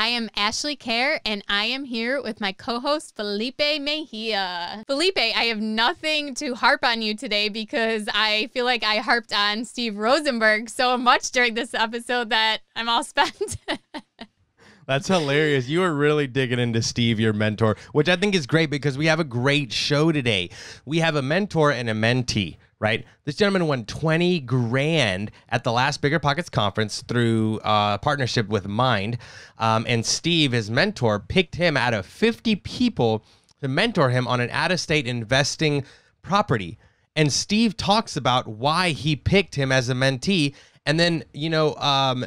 I am Ashley Kehr, and I am here with my co host, Felipe Mejia. Felipe, I have nothing to harp on you today because I feel like I harped on Steve Rozenberg so much during this episode that I'm all spent. That's hilarious. You are really digging into Steve, your mentor, which I think is great because we have a great show today. We have a mentor and a mentee, right? This gentleman won 20 grand at the last Bigger Pockets conference through uh, partnership with Mynd. Um, and Steve, his mentor, picked him out of 50 people to mentor him on an out of state investing property. And Steve talks about why he picked him as a mentee. And then, you know, um,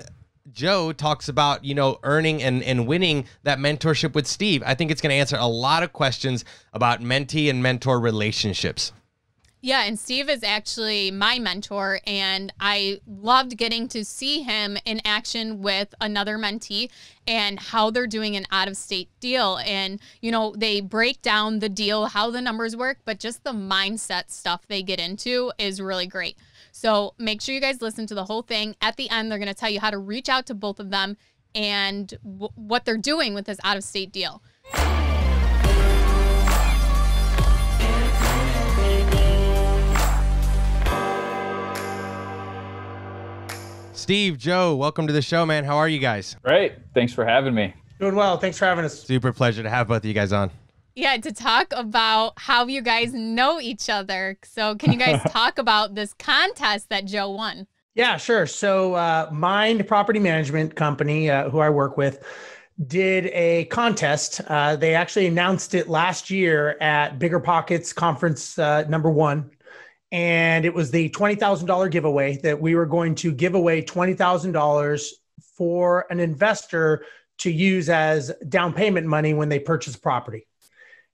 Joe talks about, you know, earning and, and winning that mentorship with Steve. I think it's going to answer a lot of questions about mentee and mentor relationships. Yeah, and Steve is actually my mentor, and I loved getting to see him in action with another mentee and how they're doing an out of state deal. And, you know, they break down the deal, how the numbers work, but just the mindset stuff they get into is really great. So make sure you guys listen to the whole thing. At the end, they're going to tell you how to reach out to both of them and what they're doing with this out of state deal. Steve, Joe, welcome to the show, man. How are you guys? Great. Thanks for having me. Doing well. Thanks for having us. Super pleasure to have both of you guys on. Yeah, to talk about how you guys know each other. So, can you guys talk about this contest that Joe won? Yeah, sure. So, uh, Mynd Property Management Company, uh, who I work with, did a contest. Uh, they actually announced it last year at Bigger Pockets Conference uh, number one. And it was the $20,000 giveaway that we were going to give away $20,000 for an investor to use as down payment money when they purchase property.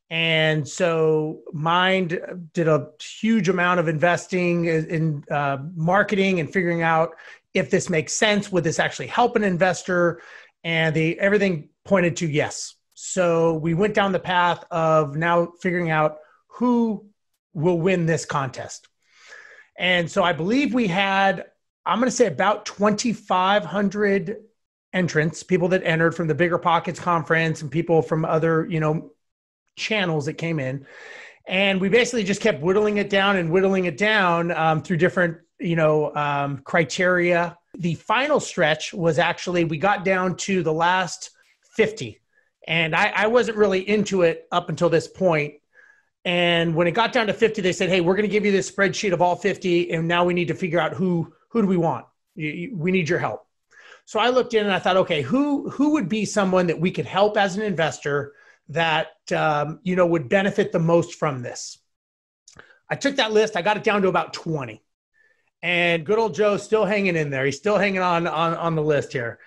And so Mynd did a huge amount of investing in uh, marketing and figuring out if this makes sense. Would this actually help an investor? And the everything pointed to yes. So we went down the path of now figuring out who will win this contest. And so I believe we had, I'm going to say about 2,500 entrants, people that entered from the Bigger Pockets conference and people from other, you know, channels that came in. And we basically just kept whittling it down and whittling it down um, through different, you know, um, criteria. The final stretch was actually, we got down to the last 50. And I, I wasn't really into it up until this point. And when it got down to 50, they said, hey, we're going to give you this spreadsheet of all 50. And now we need to figure out who, who do we want? We need your help. So I looked in and I thought, okay, who, who would be someone that we could help as an investor that um, you know would benefit the most from this. I took that list. I got it down to about 20. And good old Joe's still hanging in there. He's still hanging on on, on the list here.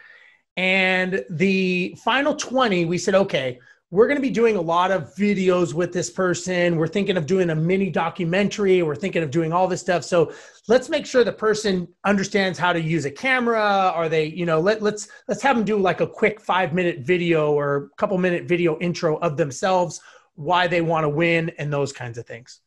And the final 20, we said, okay, we're going to be doing a lot of videos with this person. We're thinking of doing a mini documentary. We're thinking of doing all this stuff. So let's make sure the person understands how to use a camera. Are they, you know, let, let's let's have them do like a quick five minute video or a couple minute video intro of themselves, why they want to win, and those kinds of things.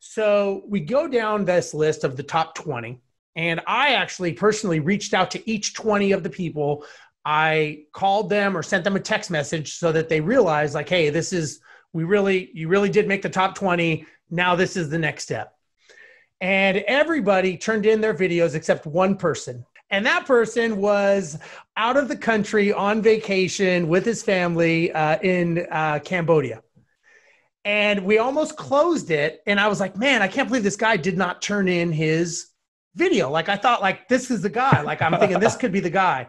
So we go down this list of the top 20. And I actually personally reached out to each 20 of the people I called them or sent them a text message so that they realized, like, hey, this is we really you really did make the top 20. Now this is the next step. And everybody turned in their videos except one person. And that person was out of the country on vacation with his family uh, in uh, Cambodia. And we almost closed it. And I was like, man, I can't believe this guy did not turn in his video. Like I thought, like this is the guy. Like I'm thinking this could be the guy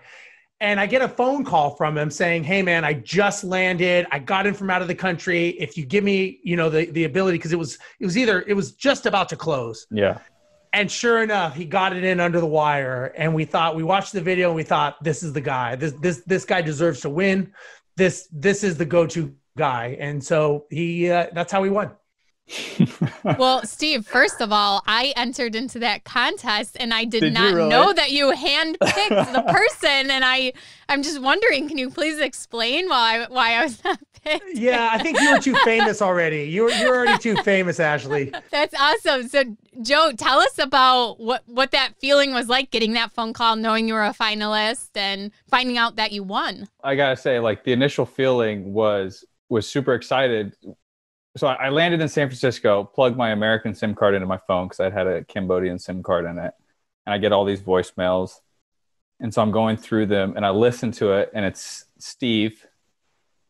and I get a phone call from him saying, "Hey man, I just landed. I got in from out of the country. If you give me, you know, the the ability because it was it was either it was just about to close." Yeah. And sure enough, he got it in under the wire and we thought we watched the video and we thought this is the guy. This this this guy deserves to win. This this is the go-to guy. And so he uh, that's how he won. Well, Steve, first of all, I entered into that contest and I did, Did not really? know that you handpicked the person. And I, I'm just wondering, can you please explain why why I was not picked? Yeah, I think you were too famous already. You were you're already too famous, Ashley. That's awesome. So, Joe, tell us about what what that feeling was like, getting that phone call, knowing you were a finalist, and finding out that you won. I gotta say, like the initial feeling was was super excited. So I landed in San Francisco, plugged my American SIM card into my phone because I'd had a Cambodian SIM card in it, and I get all these voicemails, and so I'm going through them, and I listen to it, and it's Steve,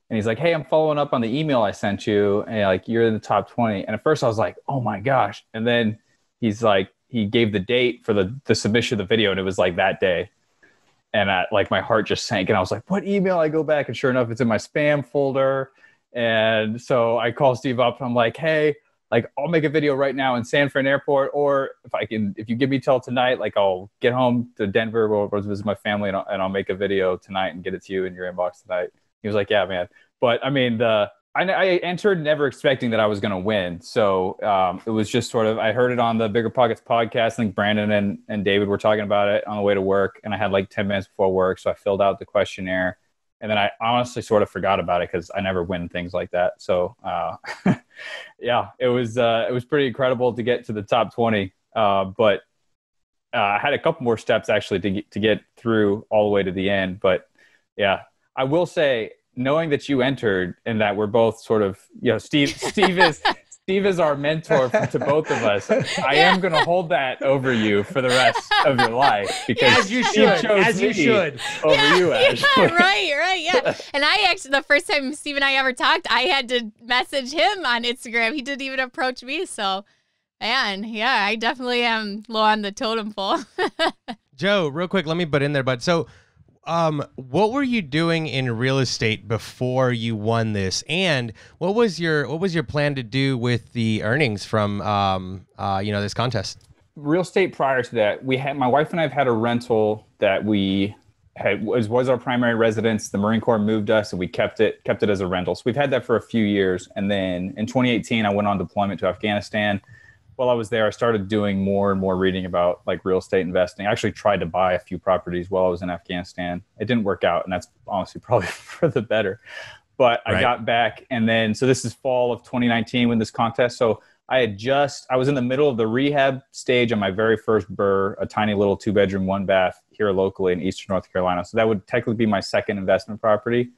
and he's like, "Hey, I'm following up on the email I sent you, and like you're in the top 20." And at first I was like, "Oh my gosh!" And then he's like, he gave the date for the the submission of the video, and it was like that day and I, like my heart just sank and i was like what email i go back and sure enough it's in my spam folder and so i call steve up i'm like hey like i'll make a video right now in san fran airport or if i can if you give me till tonight like i'll get home to denver or visit my family and I'll, and I'll make a video tonight and get it to you in your inbox tonight he was like yeah man but i mean the I, I entered never expecting that I was going to win. So um, it was just sort of, I heard it on the Bigger Pockets podcast. I think Brandon and, and David were talking about it on the way to work. And I had like 10 minutes before work. So I filled out the questionnaire. And then I honestly sort of forgot about it because I never win things like that. So uh, yeah, it was, uh, it was pretty incredible to get to the top 20. Uh, but uh, I had a couple more steps actually to get, to get through all the way to the end. But yeah, I will say knowing that you entered and that we're both sort of you know steve steve is steve is our mentor to both of us i am going to hold that over you for the rest of your life because As you should. chose As you should. over you Ashley. yeah, right, right, yeah. And I actually, the first time Steve and I ever talked, I had to message him on Instagram. He didn't even approach me. So, man, yeah, I definitely am low on the totem pole. Joe, real quick, let me butt in there, bud. So, um, what were you doing in real estate before you won this, and what was your what was your plan to do with the earnings from um, uh, you know, this contest? real estate prior to that we had my wife and i've had a rental that we had was, was our primary residence. The marine corps moved us and we kept it kept it as a rental. So we've had that for a few years. And then in 2018 i went on deployment to afghanistan while i was there i started doing more and more reading about like real estate investing i actually tried to buy a few properties while i was in afghanistan it didn't work out and that's honestly probably for the better but i got back and then so this is fall of 2019 when this contest so I had just I was in the middle of the rehab stage on my very first BRRRR, a tiny little two bedroom, one bath here locally in Eastern North Carolina. So that would technically be my second investment property.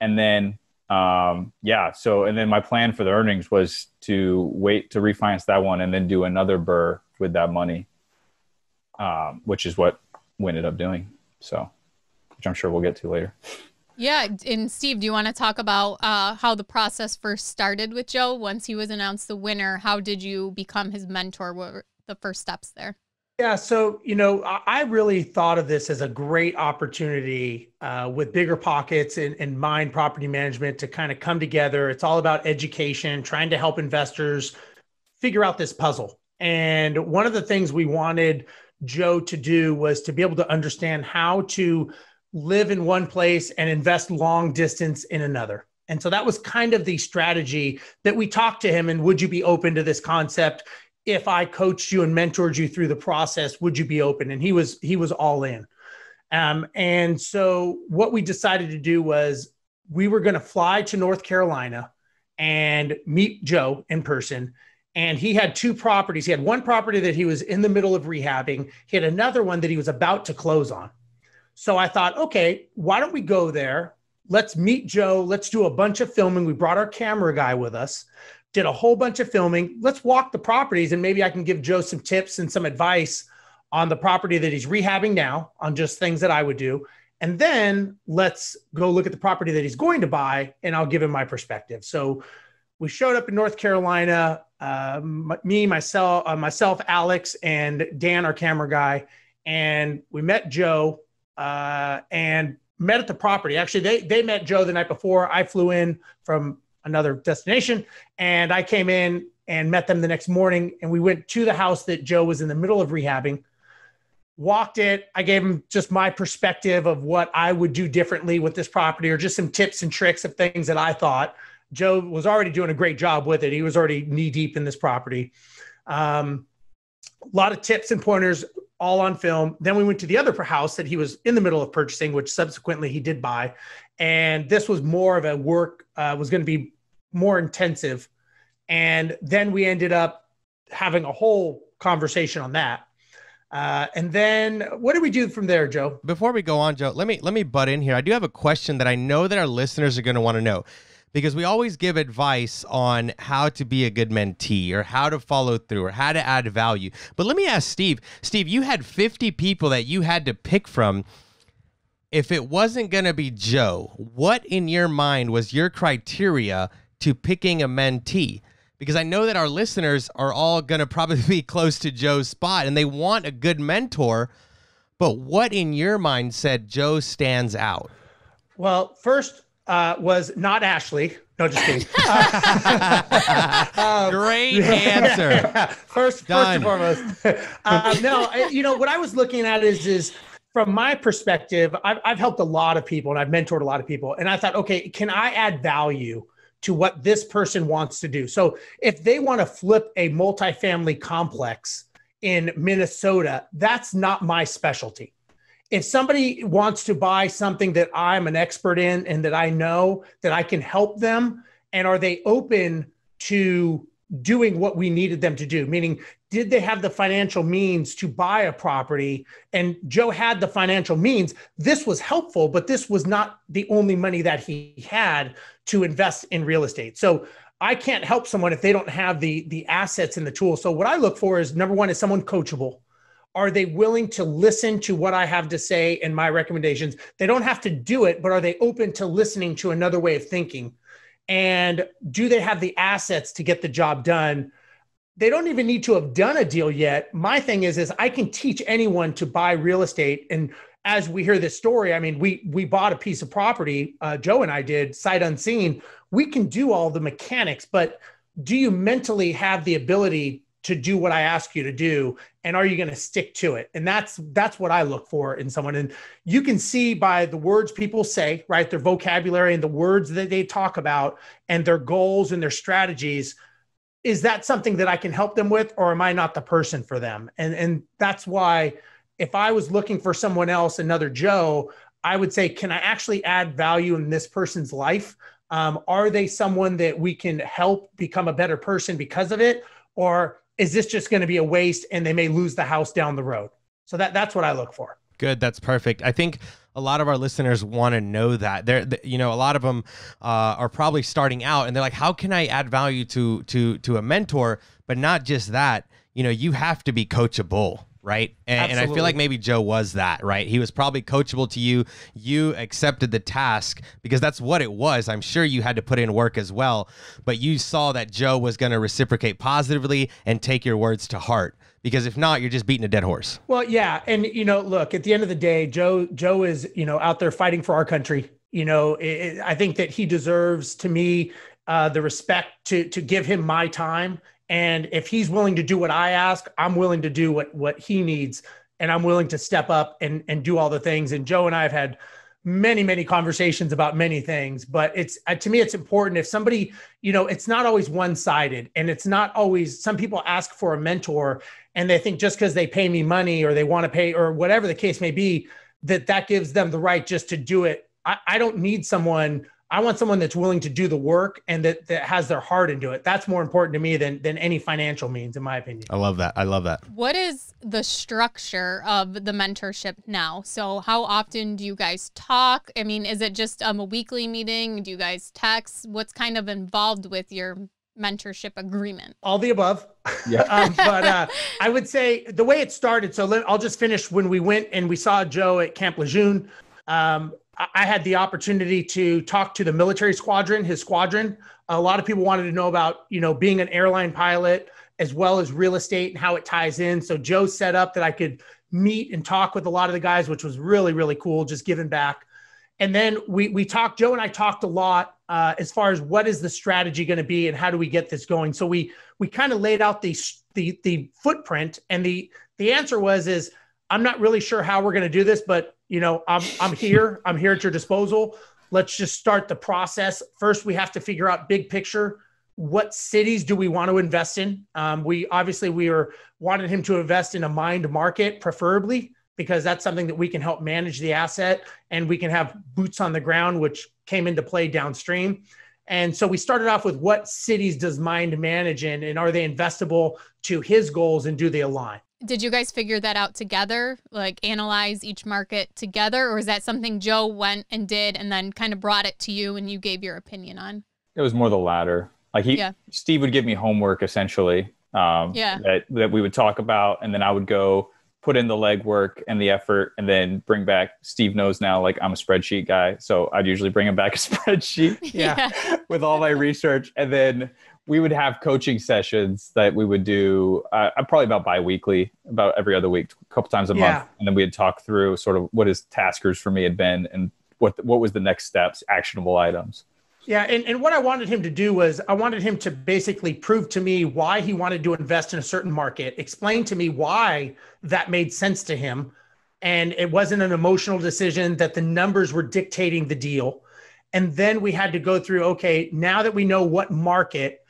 And then um yeah, so and then my plan for the earnings was to wait to refinance that one and then do another BRRRR with that money. Um, which is what we ended up doing. So which I'm sure we'll get to later. yeah. And Steve, do you want to talk about uh, how the process first started with Joe once he was announced the winner? How did you become his mentor? What were the first steps there? Yeah, so you know, I really thought of this as a great opportunity uh, with bigger pockets and, and Mynd property management to kind of come together. It's all about education, trying to help investors figure out this puzzle. And one of the things we wanted Joe to do was to be able to understand how to live in one place and invest long distance in another. And so that was kind of the strategy that we talked to him. And would you be open to this concept? If I coached you and mentored you through the process, would you be open? And he was he was all in. Um, and so what we decided to do was we were going to fly to North Carolina and meet Joe in person. And he had two properties. He had one property that he was in the middle of rehabbing. He had another one that he was about to close on. So I thought, okay, why don't we go there? Let's meet Joe. Let's do a bunch of filming. We brought our camera guy with us did a whole bunch of filming. Let's walk the properties and maybe I can give Joe some tips and some advice on the property that he's rehabbing now on just things that I would do. And then let's go look at the property that he's going to buy and I'll give him my perspective. So we showed up in North Carolina, um, me, myself, uh, myself, Alex, and Dan, our camera guy, and we met Joe uh, and met at the property. Actually, they they met Joe the night before. I flew in from another destination. And I came in and met them the next morning. And we went to the house that Joe was in the middle of rehabbing, walked it. I gave him just my perspective of what I would do differently with this property or just some tips and tricks of things that I thought Joe was already doing a great job with it. He was already knee deep in this property. Um, a lot of tips and pointers all on film. Then we went to the other house that he was in the middle of purchasing, which subsequently he did buy. And this was more of a work, uh, was going to be more intensive. And then we ended up having a whole conversation on that. Uh, and then what do we do from there, Joe? Before we go on, Joe, let me let me butt in here. I do have a question that I know that our listeners are going to want to know because we always give advice on how to be a good mentee or how to follow through or how to add value. But let me ask Steve. Steve, you had 50 people that you had to pick from. If it wasn't going to be Joe, what in your mind was your criteria to picking a mentee? Because I know that our listeners are all going to probably be close to Joe's spot and they want a good mentor. But what in your mind said Joe stands out? Well, first, uh, was not Ashley. No, just kidding. um, Great answer. first, Done. first and foremost. Uh, no, you know what I was looking at is is from my perspective, I've, I've helped a lot of people and I've mentored a lot of people, and I thought, okay, can I add value? To what this person wants to do. So, if they want to flip a multifamily complex in Minnesota, that's not my specialty if somebody wants to buy something that I'm an expert in and that I know that I can help them, and are they open to doing what we needed them to do? Meaning, did they have the financial means to buy a property? And Joe had the financial means. This was helpful, but this was not the only money that he had to invest in real estate. So I can't help someone if they don't have the the assets and the tools. So what I look for is number one is someone coachable are they willing to listen to what I have to say and my recommendations? They don't have to do it, but are they open to listening to another way of thinking? And do they have the assets to get the job done? They don't even need to have done a deal yet. My thing is, is I can teach anyone to buy real estate. And as we hear this story, I mean, we we bought a piece of property. Uh, Joe and I did sight unseen. We can do all the mechanics, but do you mentally have the ability to do what I ask you to do and are you going to stick to it and that's that's what I look for in someone and you can see by the words people say right their vocabulary and the words that they talk about and their goals and their strategies is that something that I can help them with or am I not the person for them and and that's why if I was looking for someone else another Joe I would say can I actually add value in this person's life um, are they someone that we can help become a better person because of it or is this just going to be a waste and they may lose the house down the road? So that that's what I look for. Good, that's perfect. I think a lot of our listeners want to know that. They're, you know, a lot of them uh, are probably starting out, and they're like, "How can I add value to to to a mentor?" But not just that. You know, you have to be coachable right? And, and, I feel like maybe Joe was that, right? He was probably coachable to you. You accepted the task because that's what it was. I'm sure you had to put in work as well, but you saw that Joe was going to reciprocate positively and take your words to heart. Because if not, you're just beating a dead horse. Well, yeah, and you know, look, at the end of the day, Joe Joe is you know out there fighting for our country. You know, it, it, I think that he deserves, to me, uh, the respect to to give him my time and if he's willing to do what I ask, I'm willing to do what what he needs, and I'm willing to step up and and do all the things. And Joe and I have had many many conversations about many things. But it's uh, to me it's important. If somebody you know it's not always one sided and it's not always some people ask for a mentor and they think just because they pay me money or they want to pay or whatever the case may be that that gives them the right just to do it. I, I don't need someone I want someone that's willing to do the work and that, that has their heart into it. That's more important to me than than any financial means, in my opinion. I love that. I love that. What is the structure of the mentorship now? So, how often do you guys talk? I mean, is it just um, a weekly meeting? Do you guys text? What's kind of involved with your mentorship agreement? All the above. Yeah. um, but uh, I would say the way it started. So let, I'll just finish when we went and we saw Joe at Camp Lejeune. Um, I had the opportunity to talk to the military squadron, his squadron. A lot of people wanted to know about, you know, being an airline pilot as well as real estate and how it ties in. So Joe set up that I could meet and talk with a lot of the guys, which was really, really cool, just giving back. And then we we talked, Joe and I talked a lot uh, as far as what is the strategy going to be and how do we get this going. So we we kind of laid out the the the footprint, and the the answer was is I'm not really sure how we're going to do this, but you know, I'm I'm here. I'm here at your disposal. let's just start the process. First, we have to figure out big picture. What cities do we want to invest in? Um, we obviously we are wanted him to invest in a Mynd market, preferably because that's something that we can help manage the asset and we can have boots on the ground, which came into play downstream. And so we started off with what cities does Mynd manage in, and are they investable to his goals, and do they align? Did you guys figure that out together, like analyze each market together, or is that something Joe went and did and then kind of brought it to you and you gave your opinion on? It was more the latter. Like he, yeah. Steve would give me homework essentially. Um, yeah. That that we would talk about, and then I would go put in the legwork and the effort and then bring back Steve knows now like I'm a spreadsheet guy. So I'd usually bring him back a spreadsheet yeah. with all my research. And then we would have coaching sessions that we would do uh, probably about bi-weekly, about every other week, a couple times a yeah. month. And then we'd talk through sort of what his taskers for me had been and what, what was the next steps, actionable items. Yeah, and, and what I wanted him to do was I wanted him to basically prove to me why he wanted to invest in a certain market, explain to me why that made sense to him. And it wasn't an emotional decision that the numbers were dictating the deal. And then we had to go through, okay, now that we know what market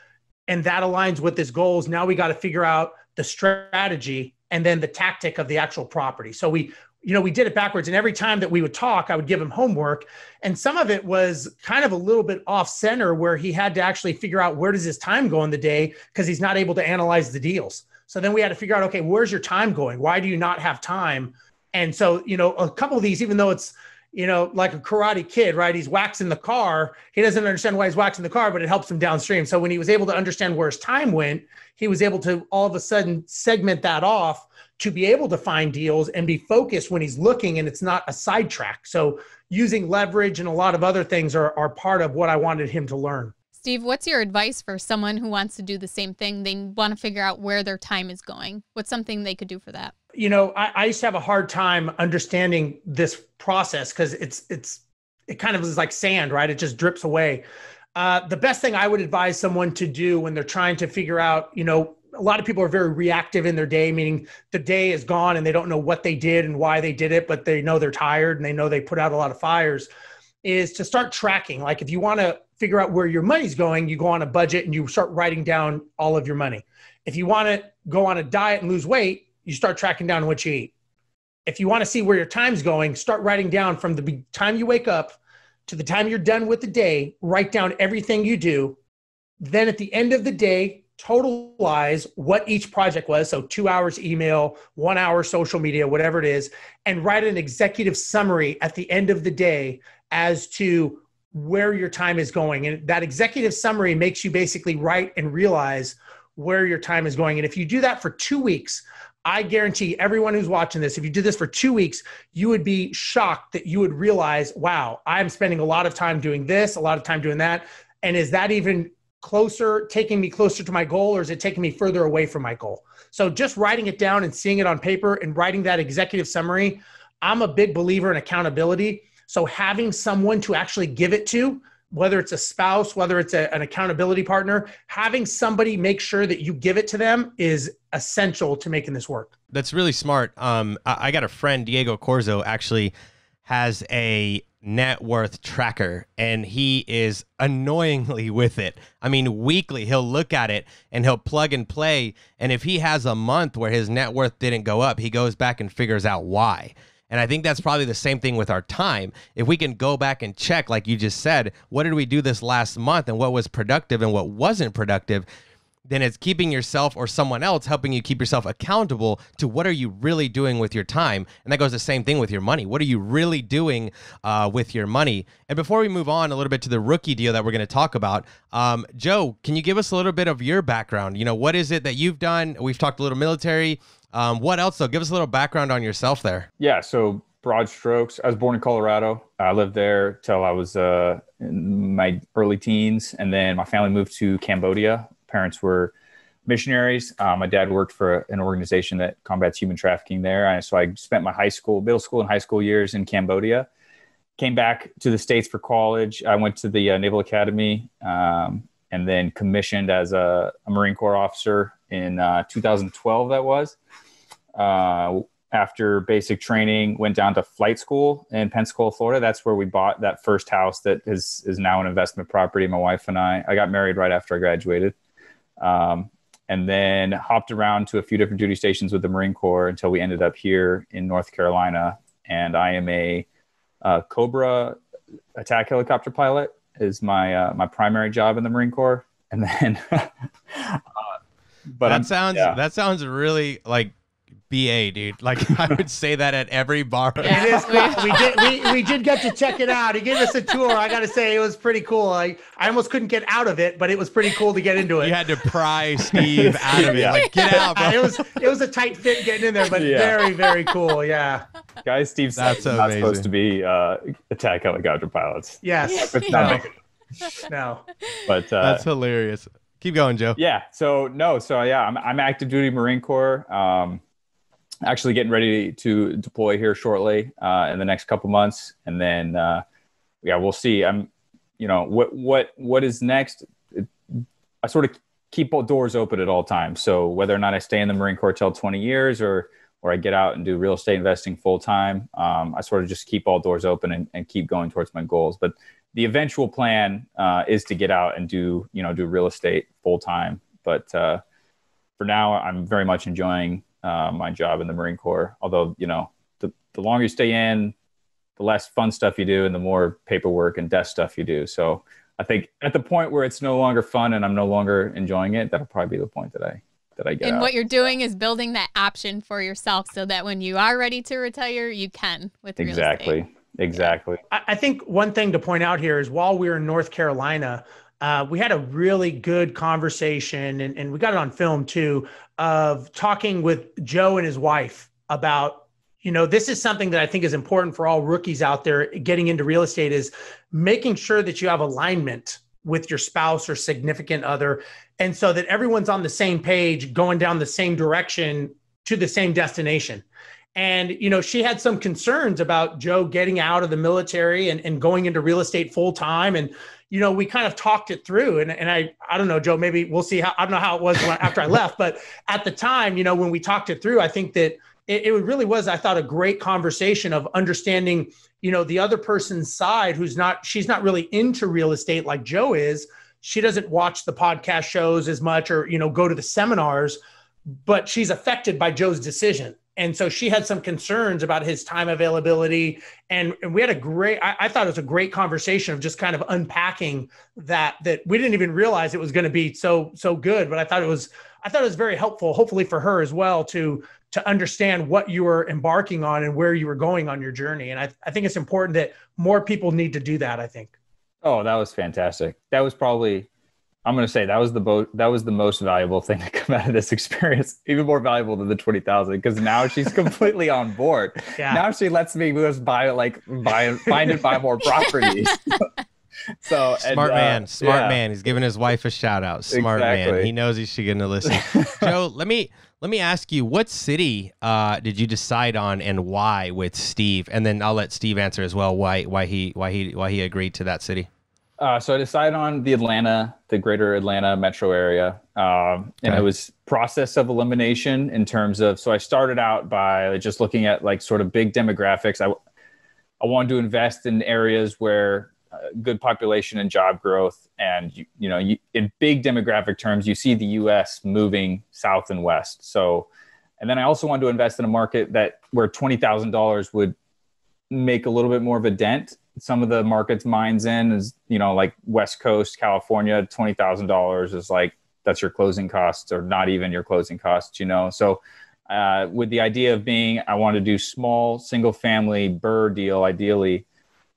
and that aligns with his goals, now we got to figure out the strategy and then the tactic of the actual property. So we you know, we did it backwards. And every time that we would talk, I would give him homework. And some of it was kind of a little bit off center where he had to actually figure out where does his time go in the day because he's not able to analyze the deals. So then we had to figure out, okay, where's your time going? Why do you not have time? And so, you know, a couple of these, even though it's, you know, like a karate kid, right? He's waxing the car. He doesn't understand why he's waxing the car, but it helps him downstream. So when he was able to understand where his time went, he was able to all of a sudden segment that off to be able to find deals and be focused when he's looking and it's not a sidetrack. So using leverage and a lot of other things are, are part of what I wanted him to learn. Steve, what's your advice for someone who wants to do the same thing? They want to figure out where their time is going. What's something they could do for that? You know, I, I used to have a hard time understanding this process because it's it's it kind of is like sand, right? It just drips away. Uh, the best thing I would advise someone to do when they're trying to figure out, you know, a lot of people are very reactive in their day, meaning the day is gone and they don't know what they did and why they did it, but they know they're tired and they know they put out a lot of fires. Is to start tracking. Like if you want to figure out where your money's going, you go on a budget and you start writing down all of your money. If you want to go on a diet and lose weight, you start tracking down what you eat. If you want to see where your time's going, start writing down from the time you wake up to the time you're done with the day, write down everything you do. Then at the end of the day, totalize what each project was so two hours email one hour social media whatever it is and write an executive summary at the end of the day as to where your time is going and that executive summary makes you basically write and realize where your time is going and if you do that for two weeks I guarantee everyone who's watching this, if you did this for two weeks, you would be shocked that you would realize, wow, I'm spending a lot of time doing this, a lot of time doing that. And is that even closer, taking me closer to my goal, or is it taking me further away from my goal? So just writing it down and seeing it on paper and writing that executive summary, I'm a big believer in accountability. So having someone to actually give it to, whether it's a spouse, whether it's a, an accountability partner, having somebody make sure that you give it to them is essential to making this work. That's really smart. Um, I, I got a friend, Diego Corzo, actually has a net worth tracker and he is annoyingly with it. I mean, weekly he'll look at it and he'll plug and play. And if he has a month where his net worth didn't go up, he goes back and figures out why. And I think that's probably the same thing with our time. If we can go back and check, like you just said, what did we do this last month and what was productive and what wasn't productive, then it's keeping yourself or someone else helping you keep yourself accountable to what are you really doing with your time? And that goes the same thing with your money. What are you really doing uh, with your money? And before we move on a little bit to the rookie deal that we're going to talk about um, joe can you give us a little bit of your background? You know what is it that you've done? We've talked a little military um, what else though give us a little background on yourself there yeah so broad strokes i was born in colorado i lived there till i was uh, in my early teens and then my family moved to cambodia parents were missionaries. Um, my dad worked for an organization that combats human trafficking there. I, so I spent my high school, middle school, and high school years in Cambodia. Came back to the States for college. I went to the uh, Naval Academy um, and then commissioned as a, a Marine Corps officer in uh, 2012, that was. Uh, after basic training, went down to flight school in Pensacola, Florida. That's where we bought that first house that is is now an investment property. My wife and I. I got married right after I graduated, um, and then hopped around to a few different duty stations with the Marine Corps until we ended up here in North Carolina. And I am a uh, Cobra attack helicopter pilot. Is my uh, my primary job in the Marine Corps, and then. uh, but that I'm, sounds yeah. that sounds really like BA, dude. Like I would say that at every bar. It is cool. we did we, we did get to check it out. He gave us a tour. I gotta say it was pretty cool. I, I almost couldn't get out of it, but it was pretty cool to get into it. You had to pry Steve out of it. Like get out, bro. It was it was a tight fit getting in there, but yeah. very, very cool. Yeah. Guys, Steve's That's not supposed to be uh, attack helicopter pilots. Yes. no. no. But uh, that's hilarious. Keep going, Joe. Yeah. So no. So yeah, I'm I'm active duty Marine Corps. Um, actually getting ready to deploy here shortly uh, in the next couple months, and then uh, yeah, we'll see. I'm, you know, what what what is next? I sort of keep all doors open at all times. So whether or not I stay in the Marine Corps till 20 years or or I get out and do real estate investing full time, um, I sort of just keep all doors open and, and, keep going towards my goals. But the eventual plan uh, is to get out and do you know do real estate full time. But uh, for now, I'm very much enjoying uh, my job in the Marine Corps. Although, you know, the, the longer you stay in, the less fun stuff you do and the more paperwork and desk stuff you do. So I think at the point where it's no longer fun and I'm no longer enjoying it, that'll probably be the point that I that I get. And out. what you're doing is building that option for yourself so that when you are ready to retire, you can with exactly. Exactly. I think one thing to point out here is while we were in North Carolina, uh, we had a really good conversation and, and we got it on film too of talking with Joe and his wife about, you know, this is something that I think is important for all rookies out there getting into real estate is making sure that you have alignment with your spouse or significant other. And so that everyone's on the same page, going down the same direction to the same destination. And, you know, she had some concerns about Joe getting out of the military and, and going into real estate full time. And, you know, we kind of talked it through. And, and I, I don't know, Joe, maybe we'll see how, I don't know how it was when, after I left, but at the time, you know, when we talked it through, I think that it, it really was, I thought, a great conversation of understanding, you know, the other person's side who's not, she's not really into real estate like Joe is. She doesn't watch the podcast shows as much or, you know, go to the seminars, but she's affected by Joe's decision and so she had some concerns about his time availability. And, and we had a great I, I, thought it was a great conversation of just kind of unpacking that that we didn't even realize it was going to be so so good. But i thought it was i thought it was very helpful hopefully for her as well to to understand what you were embarking on and where you were going on your journey. And i, I think it's important that more people need to do that i think. Oh that was fantastic. That was probably I'm going to say that was the bo- that was the most valuable thing to come out of this experience, even more valuable than the twenty thousand, because now she's completely on board. Yeah. Now she lets me just buy like buy find and buy more properties. so smart and, man, uh, smart yeah. man. He's giving his wife a shout out. Smart exactly. man. He knows he's going to listen. Joe, let me let me ask you, what city uh, did you decide on and why with Steve? And then I'll let Steve answer as well why why he why he why he agreed to that city. Uh, so I decided on the Atlanta, the greater Atlanta metro area. Um, and okay. it was process of elimination in terms of, so I started out by just looking at like sort of big demographics. I, I wanted to invest in areas where uh, good population and job growth. And, you, you know, you, in big demographic terms, you see the U.S. moving south and west. So, and then I also wanted to invest in a market that where $20,000 would make a little bit more of a dent some of the markets Mynd's in is you know like west coast california $20000 is like that's your closing costs or not even your closing costs you know? So uh, with the idea of being i want to do small single family BRRRR deal ideally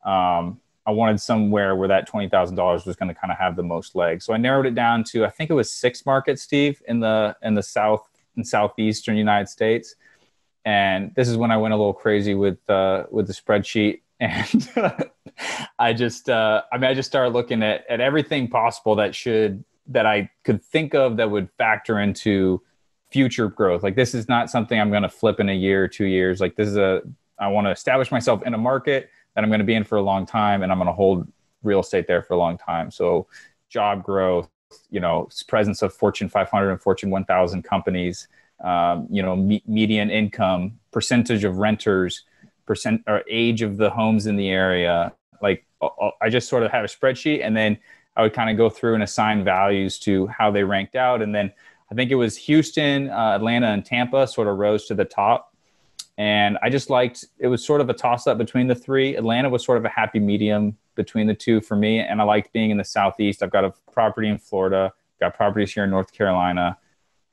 um, i wanted somewhere where that $20000 was going to kind of have the most legs. So i narrowed it down to i think it was six markets steve in the in the south and southeastern united states. And this is when i went a little crazy with uh, with the spreadsheet and I just, uh, I mean, I just started looking at at everything possible that should that I could think of that would factor into future growth. Like this is not something I'm going to flip in a year or two years. Like this is a, I want to establish myself in a market that I'm going to be in for a long time, and I'm going to hold real estate there for a long time. So job growth, you know, presence of Fortune 500 and Fortune 1000 companies, um, you know, me- median income percentage of renters, percent or age of the homes in the area. Like I just sort of had a spreadsheet, and then I would kind of go through and assign values to how they ranked out, and then I think it was Houston, uh, Atlanta, and Tampa sort of rose to the top. And I just liked it was sort of a toss up between the three. Atlanta was sort of a happy medium between the two for me. And I liked being in the Southeast. I've got a property in Florida, got properties here in North Carolina.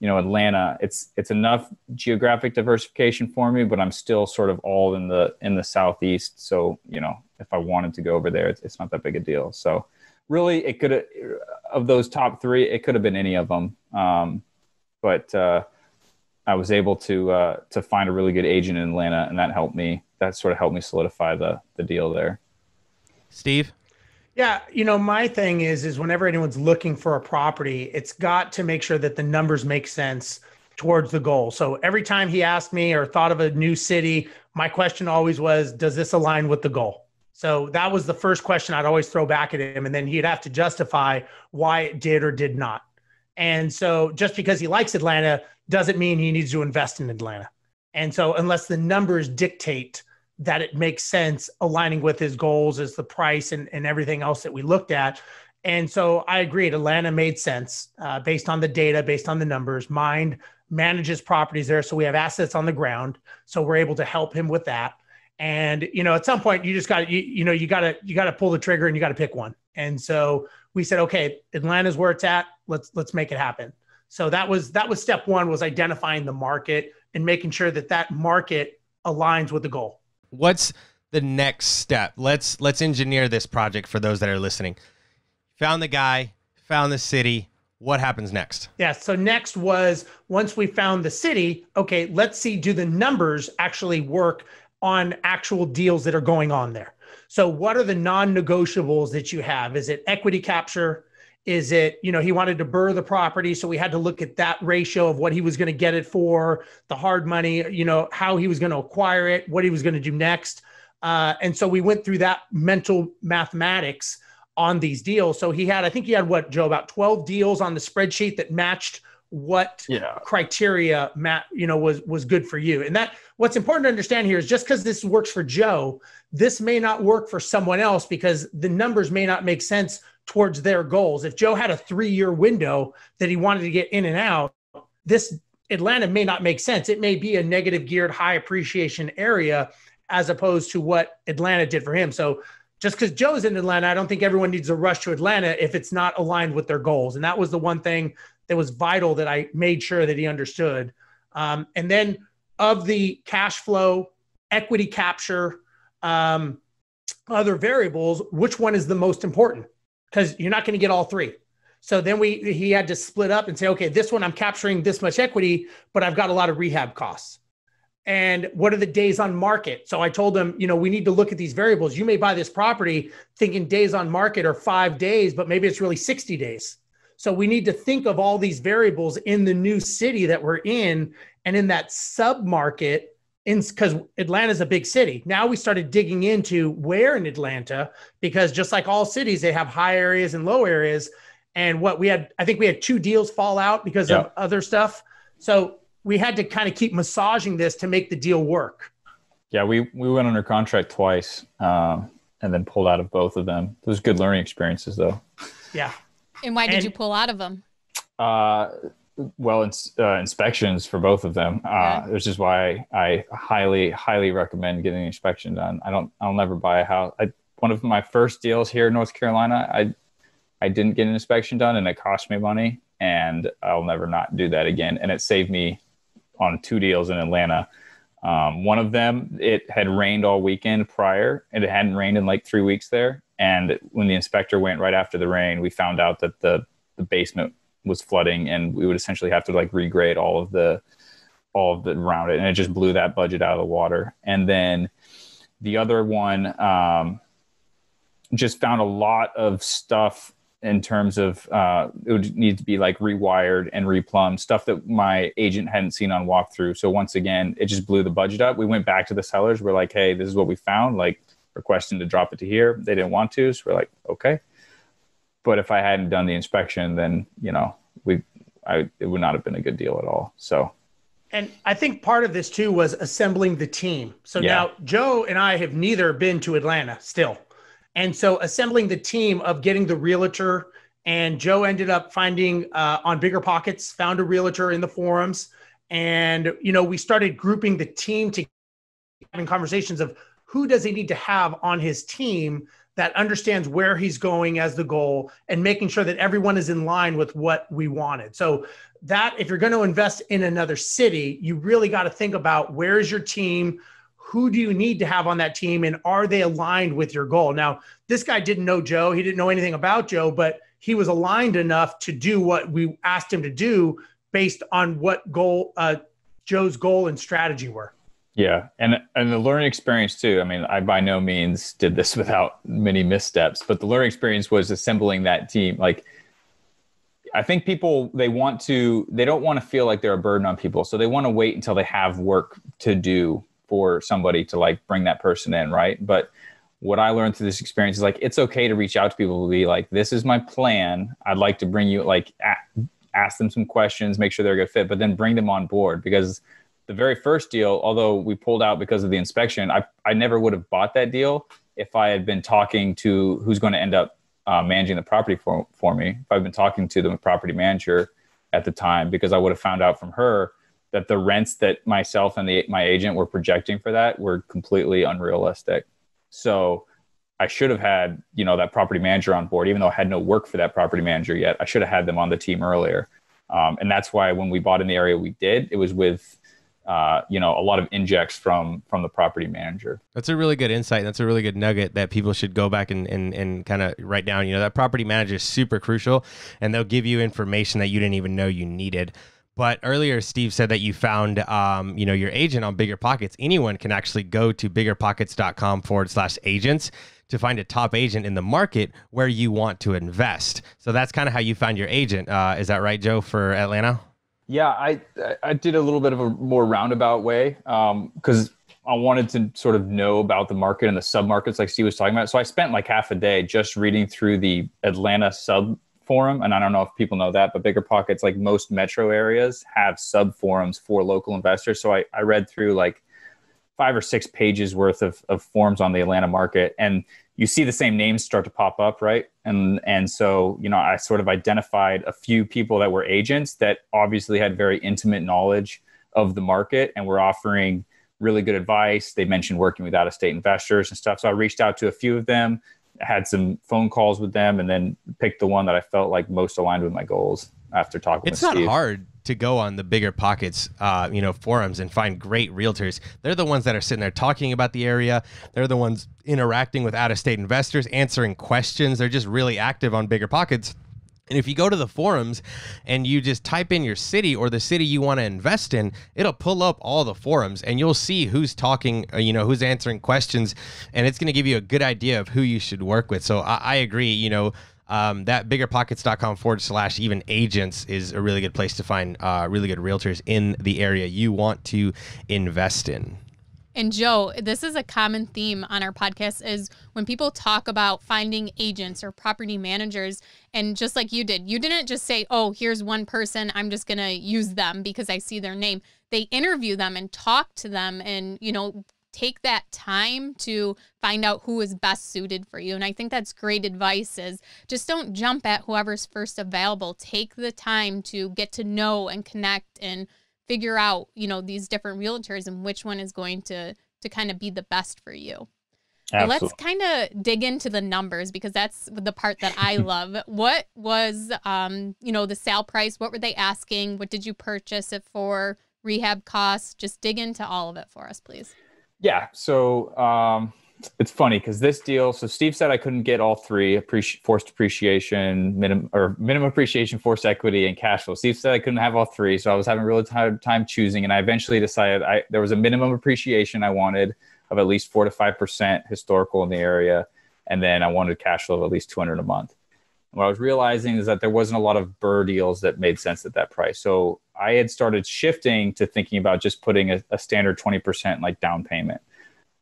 You know, Atlanta, it's it's enough geographic diversification for me, but I'm still sort of all in the in the Southeast. So, you know, if I wanted to go over there, it's, it's not that big a deal. So really it could have of those top three, it could have been any of them. Um, but uh, I was able to uh, to find a really good agent in Atlanta, and that helped me. That sort of helped me solidify the the deal there. Steve. Yeah, you know, my thing is is whenever anyone's looking for a property, it's got to make sure that the numbers make sense towards the goal. So every time he asked me or thought of a new city, my question always was, does this align with the goal? So that was the first question I'd always throw back at him. And then he'd have to justify why it did or did not. And so just because he likes Atlanta doesn't mean he needs to invest in Atlanta. And so unless the numbers dictate that it makes sense aligning with his goals as the price and, and everything else that we looked at. And so I agreed. Atlanta made sense uh, based on the data, based on the numbers. Mynd manages properties there. So we have assets on the ground. So we're able to help him with that and you know at some point you just got you, you know you got to you got to pull the trigger and you got to pick one and so we said okay atlanta's where it's at let's let's make it happen so that was that was step one was identifying the market and making sure that that market aligns with the goal what's the next step let's let's engineer this project for those that are listening found the guy found the city what happens next? Yeah. So next was once we found the city, okay, let's see, do the numbers actually work on actual deals that are going on there. So, what are the non negotiables that you have? Is it equity capture? Is it, you know, he wanted to BRRRR the property. So, we had to look at that ratio of what he was going to get it for, the hard money, you know, how he was going to acquire it, what he was going to do next. Uh, and so, we went through that mental mathematics on these deals. So, he had, I think he had what, Joe, about 12 deals on the spreadsheet that matched what yeah. criteria Matt, you know, was was good for you. And that what's important to understand here is just because this works for Joe, this may not work for someone else because the numbers may not make sense towards their goals. If Joe had a three-year window that he wanted to get in and out, this Atlanta may not make sense. It may be a negative geared high appreciation area as opposed to what Atlanta did for him. So just because Joe's in Atlanta, I don't think everyone needs to rush to Atlanta if it's not aligned with their goals. And that was the one thing that was vital that I made sure that he understood. Um, and then of the cash flow, equity capture, um, other variables, which one is the most important? Because you're not going to get all three. So then we he had to split up and say, okay, this one I'm capturing this much equity, but I've got a lot of rehab costs. And what are the days on market? So I told them, you know, we need to look at these variables. You may buy this property thinking days on market are five days, but maybe it's really 60 days. So we need to think of all these variables in the new city that we're in and in that sub market because Atlanta's a big city. Now we started digging into where in Atlanta because just like all cities, they have high areas and low areas. And what we had, I think we had two deals fall out because of other stuff. So we had to kind of keep massaging this to make the deal work. Yeah, we we went under contract twice, um, and then pulled out of both of them. Those good learning experiences, though. Yeah. And why did and, you pull out of them? Uh, well, ins- uh, inspections for both of them, uh, okay. which is why I highly, highly recommend getting an inspection done. I don't, I'll never buy a house. I, one of my first deals here in North Carolina, I, I didn't get an inspection done, and it cost me money, and I'll never not do that again. And it saved me on two deals in Atlanta. Um, one of them, it had rained all weekend prior, and it hadn't rained in like three weeks there. And when the inspector went right after the rain, we found out that the the basement was flooding, and we would essentially have to like regrade all of the all of the around it, and it just blew that budget out of the water. And then the other one um, just found a lot of stuff in terms of uh, it would need to be like rewired and replumbed stuff that my agent hadn't seen on walkthrough. So once again, it just blew the budget up. We went back to the sellers. We're like, hey, this is what we found. Like requesting to drop it to here. They didn't want to, so we're like, okay. But if I hadn't done the inspection, then you know we, I it would not have been a good deal at all. So And I think part of this too was assembling the team. So Yeah. now Joe and I have neither been to Atlanta still. And so assembling the team of getting the realtor and Joe ended up finding uh, on bigger pockets, found a realtor in the forums. And, you know, we started grouping the team to having conversations of who does he need to have on his team that understands where he's going as the goal and making sure that everyone is in line with what we wanted. So that if you're going to invest in another city, you really got to think about where is your team, who do you need to have on that team, and are they aligned with your goal? Now, this guy didn't know Joe, he didn't know anything about Joe, but he was aligned enough to do what we asked him to do based on what goal uh, Joe's goal and strategy were. Yeah, and and the learning experience too. I mean, I by no means did this without many missteps, but the learning experience was assembling that team. Like, I think people they want to they don't want to feel like they're a burden on people, so they want to wait until they have work to do for somebody to like bring that person in, right? But what I learned through this experience is like it's okay to reach out to people to be like, this is my plan. I'd like to bring you like ask them some questions, make sure they're a good fit, but then bring them on board because the very first deal, although we pulled out because of the inspection, I, I never would have bought that deal if I had been talking to who's going to end up uh, managing the property for, for me. If I'd been talking to the property manager at the time, because I would have found out from her that the rents that myself and the, my agent were projecting for that were completely unrealistic. So I should have had, you know, that property manager on board, even though I had no work for that property manager yet. I should have had them on the team earlier. Um, and that's why when we bought in the area we did, it was with uh, you know, a lot of injects from from the property manager. That's a really good insight. That's a really good nugget that people should go back and, and, and kind of write down. You know, that property manager is super crucial and they'll give you information that you didn't even know you needed. But earlier, Steve said that you found, um, you know, your agent on Bigger Pockets. Anyone can actually go to biggerpockets.com forward slash agents to find a top agent in the market where you want to invest. So that's kind of how you found your agent. Uh, is that right, Joe, for Atlanta? Yeah, I I did a little bit of a more roundabout way because um, I wanted to sort of know about the market and the submarkets, like Steve was talking about. So I spent like half a day just reading through the Atlanta sub forum, and I don't know if people know that, but Bigger Pockets, like most metro areas, have sub forums for local investors. So I, I read through like five or six pages worth of, of forums on the Atlanta market, and you see the same names start to pop up, right? And and so you know, I sort of identified a few people that were agents that obviously had very intimate knowledge of the market and were offering really good advice. They mentioned working with out of state investors and stuff. So I reached out to a few of them, had some phone calls with them, and then picked the one that I felt like most aligned with my goals after talking it's with not Steve. hard to go on the bigger pockets uh, you know forums and find great realtors. They're the ones that are sitting there talking about the area. They're the ones interacting with out-of-state investors answering questions. They're just really active on bigger pockets. And if you go to the forums and you just type in your city or the city you want to invest in, it'll pull up all the forums and you'll see who's talking, uh, you know, who's answering questions, and it's going to give you a good idea of who you should work with. So I, I agree, you know, um, that biggerpockets.com forward slash even agents is a really good place to find uh, really good realtors in the area you want to invest in. And Joe, this is a common theme on our podcast is when people talk about finding agents or property managers and just like you did, you didn't just say, "Oh, here's one person, I'm just going to use them because I see their name." They interview them and talk to them and, you know, take that time to find out who is best suited for you. And I think that's great advice is just don't jump at whoever's first available. Take the time to get to know and connect and figure out you know these different realtors and which one is going to to kind of be the best for you. But let's kind of dig into the numbers because that's the part that i love. What was um you know the sale price? What were they asking? What did you purchase it for? Rehab costs? Just dig into all of it for us please Yeah. So um, it's funny because this deal. So Steve said I couldn't get all three: appreci- forced appreciation, minimum or minimum appreciation, forced equity, and cash flow. Steve said I couldn't have all three, so I was having a really hard time choosing. And I eventually decided I there was a minimum appreciation I wanted of at least four to five percent historical in the area, and then I wanted cash flow of at least two hundred a month. What I was realizing is that there wasn't a lot of BRRRR deals that made sense at that price. So I had started shifting to thinking about just putting a, a standard 20% like down payment.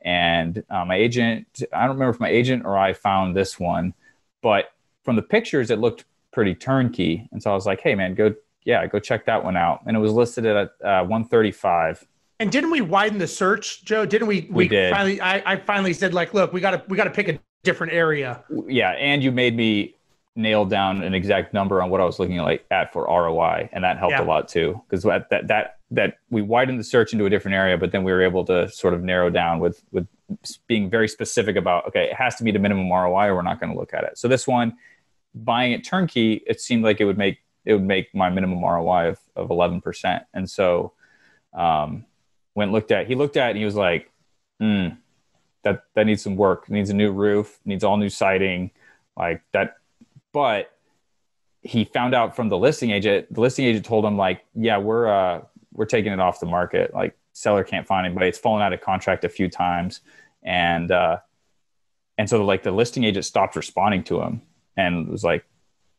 And uh, my agent, I don't remember if my agent or I found this one, but from the pictures, it looked pretty turnkey. And so I was like, hey, man, go yeah, go check that one out. And it was listed at uh, 135. And didn't we widen the search, Joe? Didn't we? We did. Finally, I, I finally said like, look, we got to we got to pick a different area. Yeah, and you made me nail down an exact number on what I was looking like at for ROI, and that helped Yeah. a lot too. Because that that that that we widened the search into a different area, but then we were able to sort of narrow down with with being very specific about okay, it has to meet a minimum ROI, or we're not going to look at it. So this one, buying it turnkey, it seemed like it would make it would make my minimum ROI of of eleven percent, and so um, went looked at. He looked at it and he was like, hmm, that that needs some work. It needs a new roof. Needs all new siding. Like that. But he found out from the listing agent. The listing agent told him like, yeah, we're uh we're taking it off the market. Like seller can't find anybody. It's fallen out of contract a few times, and uh, and so like the listing agent stopped responding to him and was like,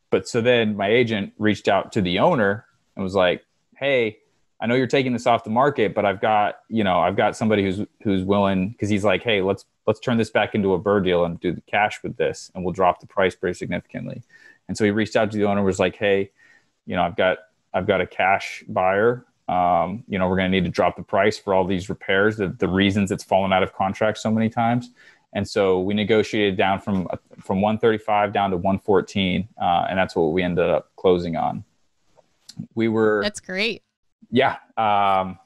but so then my agent reached out to the owner and was like, hey, I know you're taking this off the market, but I've got, you know, I've got somebody who's who's willing because he's like, hey, let's let's turn this back into a BRRRR deal and do the cash with this, and we'll drop the price pretty significantly. And so he reached out to the owner, was like, hey, you know, I've got I've got a cash buyer. Um, you know, we're going to need to drop the price for all these repairs. The, the reasons it's fallen out of contract so many times, and so we negotiated down from from 135 down to 114, uh, and that's what we ended up closing on. We were That's great. yeah. Um,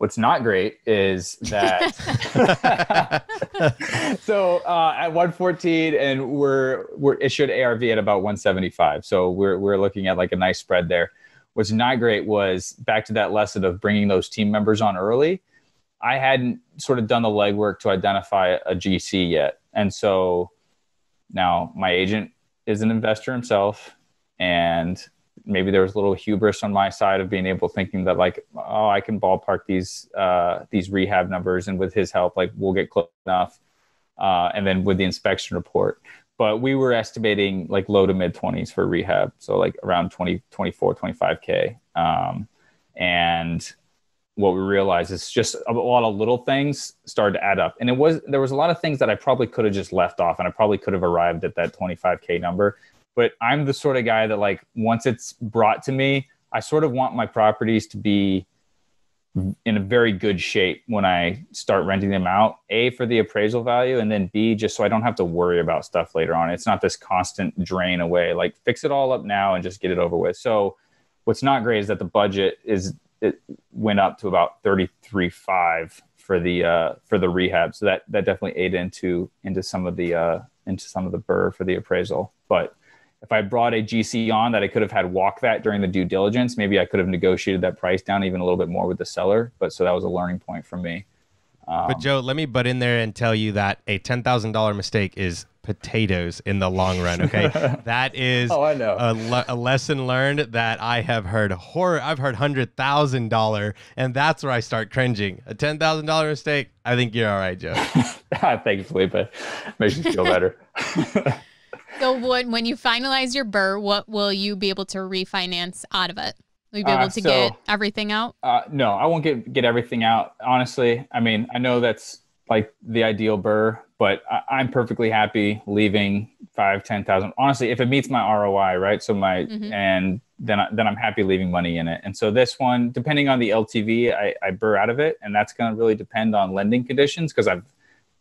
what's not great is that so uh, at 114 and we're we're issued ARV at about 175. So we're we're looking at like a nice spread there. What's not great was back to that lesson of bringing those team members on early. I hadn't sort of done the legwork to identify a GC yet, and so now my agent is an investor himself, and maybe there was a little hubris on my side of being able thinking that like oh I can ballpark these uh, these rehab numbers and with his help like we'll get close enough uh, and then with the inspection report. But we were estimating like low to mid 20s for rehab so like around 20 24 25k um, and what we realized is just a lot of little things started to add up. And it was there was a lot of things that i probably could have just left off and i probably could have arrived at that 25k number but I'm the sort of guy that like once it's brought to me, I sort of want my properties to be in a very good shape when I start renting them out. A for the appraisal value, and then B just so I don't have to worry about stuff later on. It's not this constant drain away. Like fix it all up now and just get it over with. So what's not great is that the budget is it went up to about thirty three five for the uh, for the rehab. So that that definitely ate into into some of the uh, into some of the BRRRR for the appraisal, but if I brought a GC on that I could have had walk that during the due diligence, maybe I could have negotiated that price down even a little bit more with the seller. But so that was a learning point for me. Um, But Joe, let me butt in there and tell you that a ten thousand dollar mistake is potatoes in the long run. Okay, that is Oh, I know. a, le- a lesson learned that I have heard horror. I've heard hundred thousand dollar, and that's where I start cringing. A ten thousand dollar mistake. I think you're all right, Joe. Thanks, Felipe. Makes me feel better. So when when you finalize your BRRRR, what will you be able to refinance out of it? Will you be Uh, able to so- get everything out? Uh, no, I won't get get everything out. Honestly, I mean, I know that's like the ideal BRRRR, but I, I'm perfectly happy leaving five, ten thousand. Honestly, if it meets my ROI, right? So my Mhm. and then I, then I'm happy leaving money in it. And so this one, depending on the LTV, I, I BRRRR out of it, and that's going to really depend on lending conditions because I've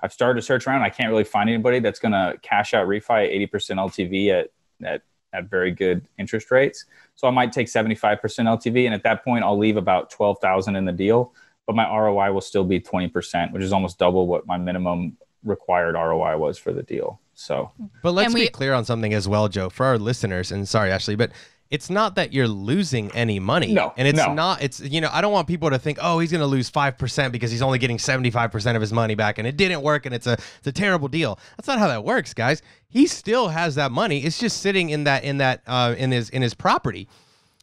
I've started to search around. I can't really find anybody that's going to cash out refi at 80% LTV at at at very good interest rates. So I might take 75% LTV, and at that point, I'll leave about 12,000 in the deal, but my ROI will still be 20%, which is almost double what my minimum required ROI was for the deal. So But let's And be clear on something as well, Joe, for our listeners. And sorry, Ashley, but it's not that you're losing any money. No, And it's no. not, it's, you know, I don't want people to think, oh, he's going to lose 5% because he's only getting 75% of his money back and it didn't work and it's a, it's a terrible deal. That's not how that works, guys. He still has that money. It's just sitting in that, in that, uh, in his, in his property.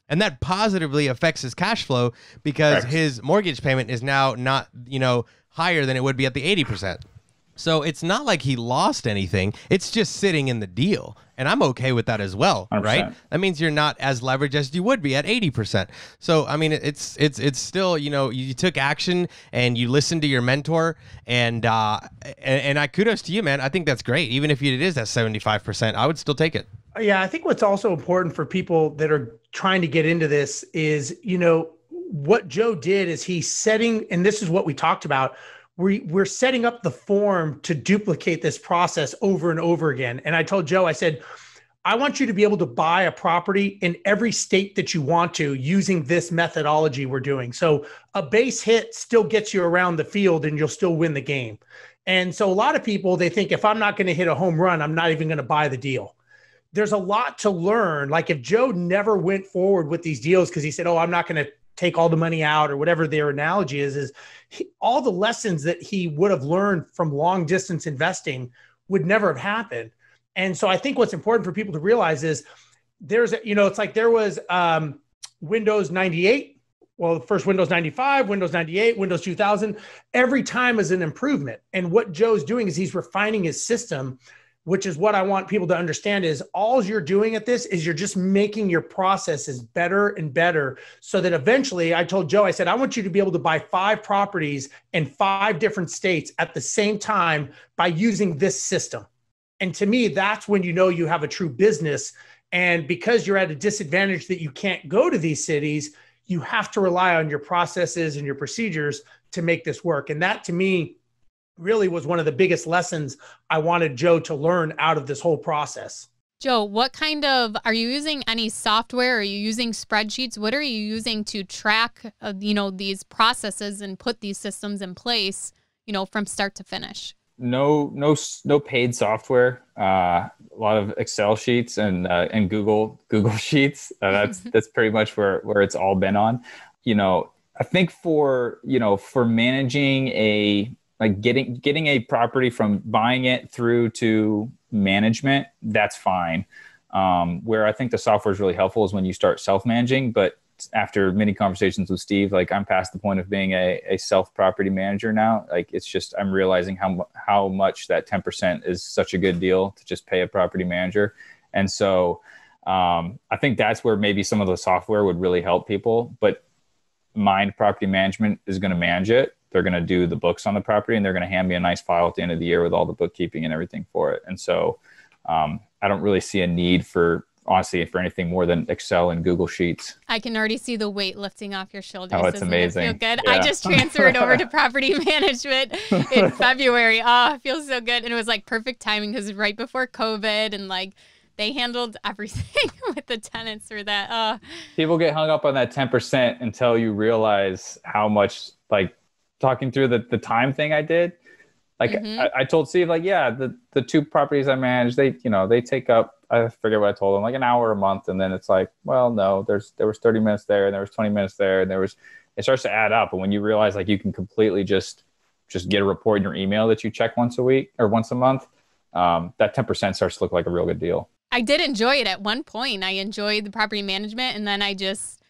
And that positively affects his cash flow because Correct. his mortgage payment is now not, you know, higher than it would be at the 80%. So it's not like he lost anything. It's just sitting in the deal. And I'm okay with that as well, 100%. right? That means you're not as leveraged as you would be at 80%. So I mean it's it's it's still, you know, you took action and you listened to your mentor and uh and, and I kudos to you, man. I think that's great. Even if it is at 75%, I would still take it. Yeah, I think what's also important for people that are trying to get into this is, you know, what Joe did is he's setting, and this is what we talked about. We, we're setting up the form to duplicate this process over and over again. And I told Joe, I said, I want you to be able to buy a property in every state that you want to using this methodology we're doing. So a base hit still gets you around the field and you'll still win the game. And so a lot of people they think if I'm not going to hit a home run, I'm not even going to buy the deal. There's a lot to learn. Like if Joe never went forward with these deals because he said, "Oh, I'm not going to take all the money out or whatever their analogy is is he, all the lessons that he would have learned from long distance investing would never have happened and so I think what's important for people to realize is there's, you know, it's like there was um, Windows 98. Well, first Windows 95, Windows 98, Windows 2000. Every time is an improvement. And what Joe's doing is he's refining his system, which is what I want people to understand is all you're doing at this is you're just making your processes better and better so that eventually I told Joe, I said, I want you to be able to buy five properties in five different states at the same time by using this system. And to me, that's when you know you have a true business. And because you're at a disadvantage that you can't go to these cities, you have to rely on your processes and your procedures to make this work. And that to me really was one of the biggest lessons I wanted Joe to learn out of this whole process. Joe, what kind of are you using any software? Are you using spreadsheets? What are you using to track, uh, you know, these processes and put these systems in place, you know, from start to finish? no no no paid software uh, a lot of excel sheets and uh, and google google sheets uh, that's that's pretty much where where it's all been on you know i think for you know for managing a like getting getting a property from buying it through to management that's fine um, where i think the software is really helpful is when you start self-managing but after many conversations with Steve, like I'm past the point of being a, a self property manager now. Like it's just I'm realizing how how much that 10% is such a good deal to just pay a property manager, and so um, I think that's where maybe some of the software would really help people. But Mynd Property Management is going to manage it. They're going to do the books on the property, and they're going to hand me a nice file at the end of the year with all the bookkeeping and everything for it. And so um, I don't really see a need for honestly for anything more than Excel and Google Sheets. I can already see the weight lifting off your shoulders. Oh, it's amazing. It feel good. Yeah. I just transferred over to property management in February. Oh, it feels so good. And it was like perfect timing because right before COVID and like they handled everything with the tenants through that. Uh, People get hung up on that 10% until you realize how much like talking through the, the time thing I did. Like mm-hmm. I, I told Steve, like, yeah, the, the two properties I manage, they, you know, they take up I forget what I told him, like an hour a month, and then it's like, well, no, there's there was 30 minutes there, and there was 20 minutes there, and there was it starts to add up, and when you realize like you can completely just just get a report in your email that you check once a week or once a month, um, that 10% starts to look like a real good deal. I did enjoy it at one point. I enjoyed the property management, and then I just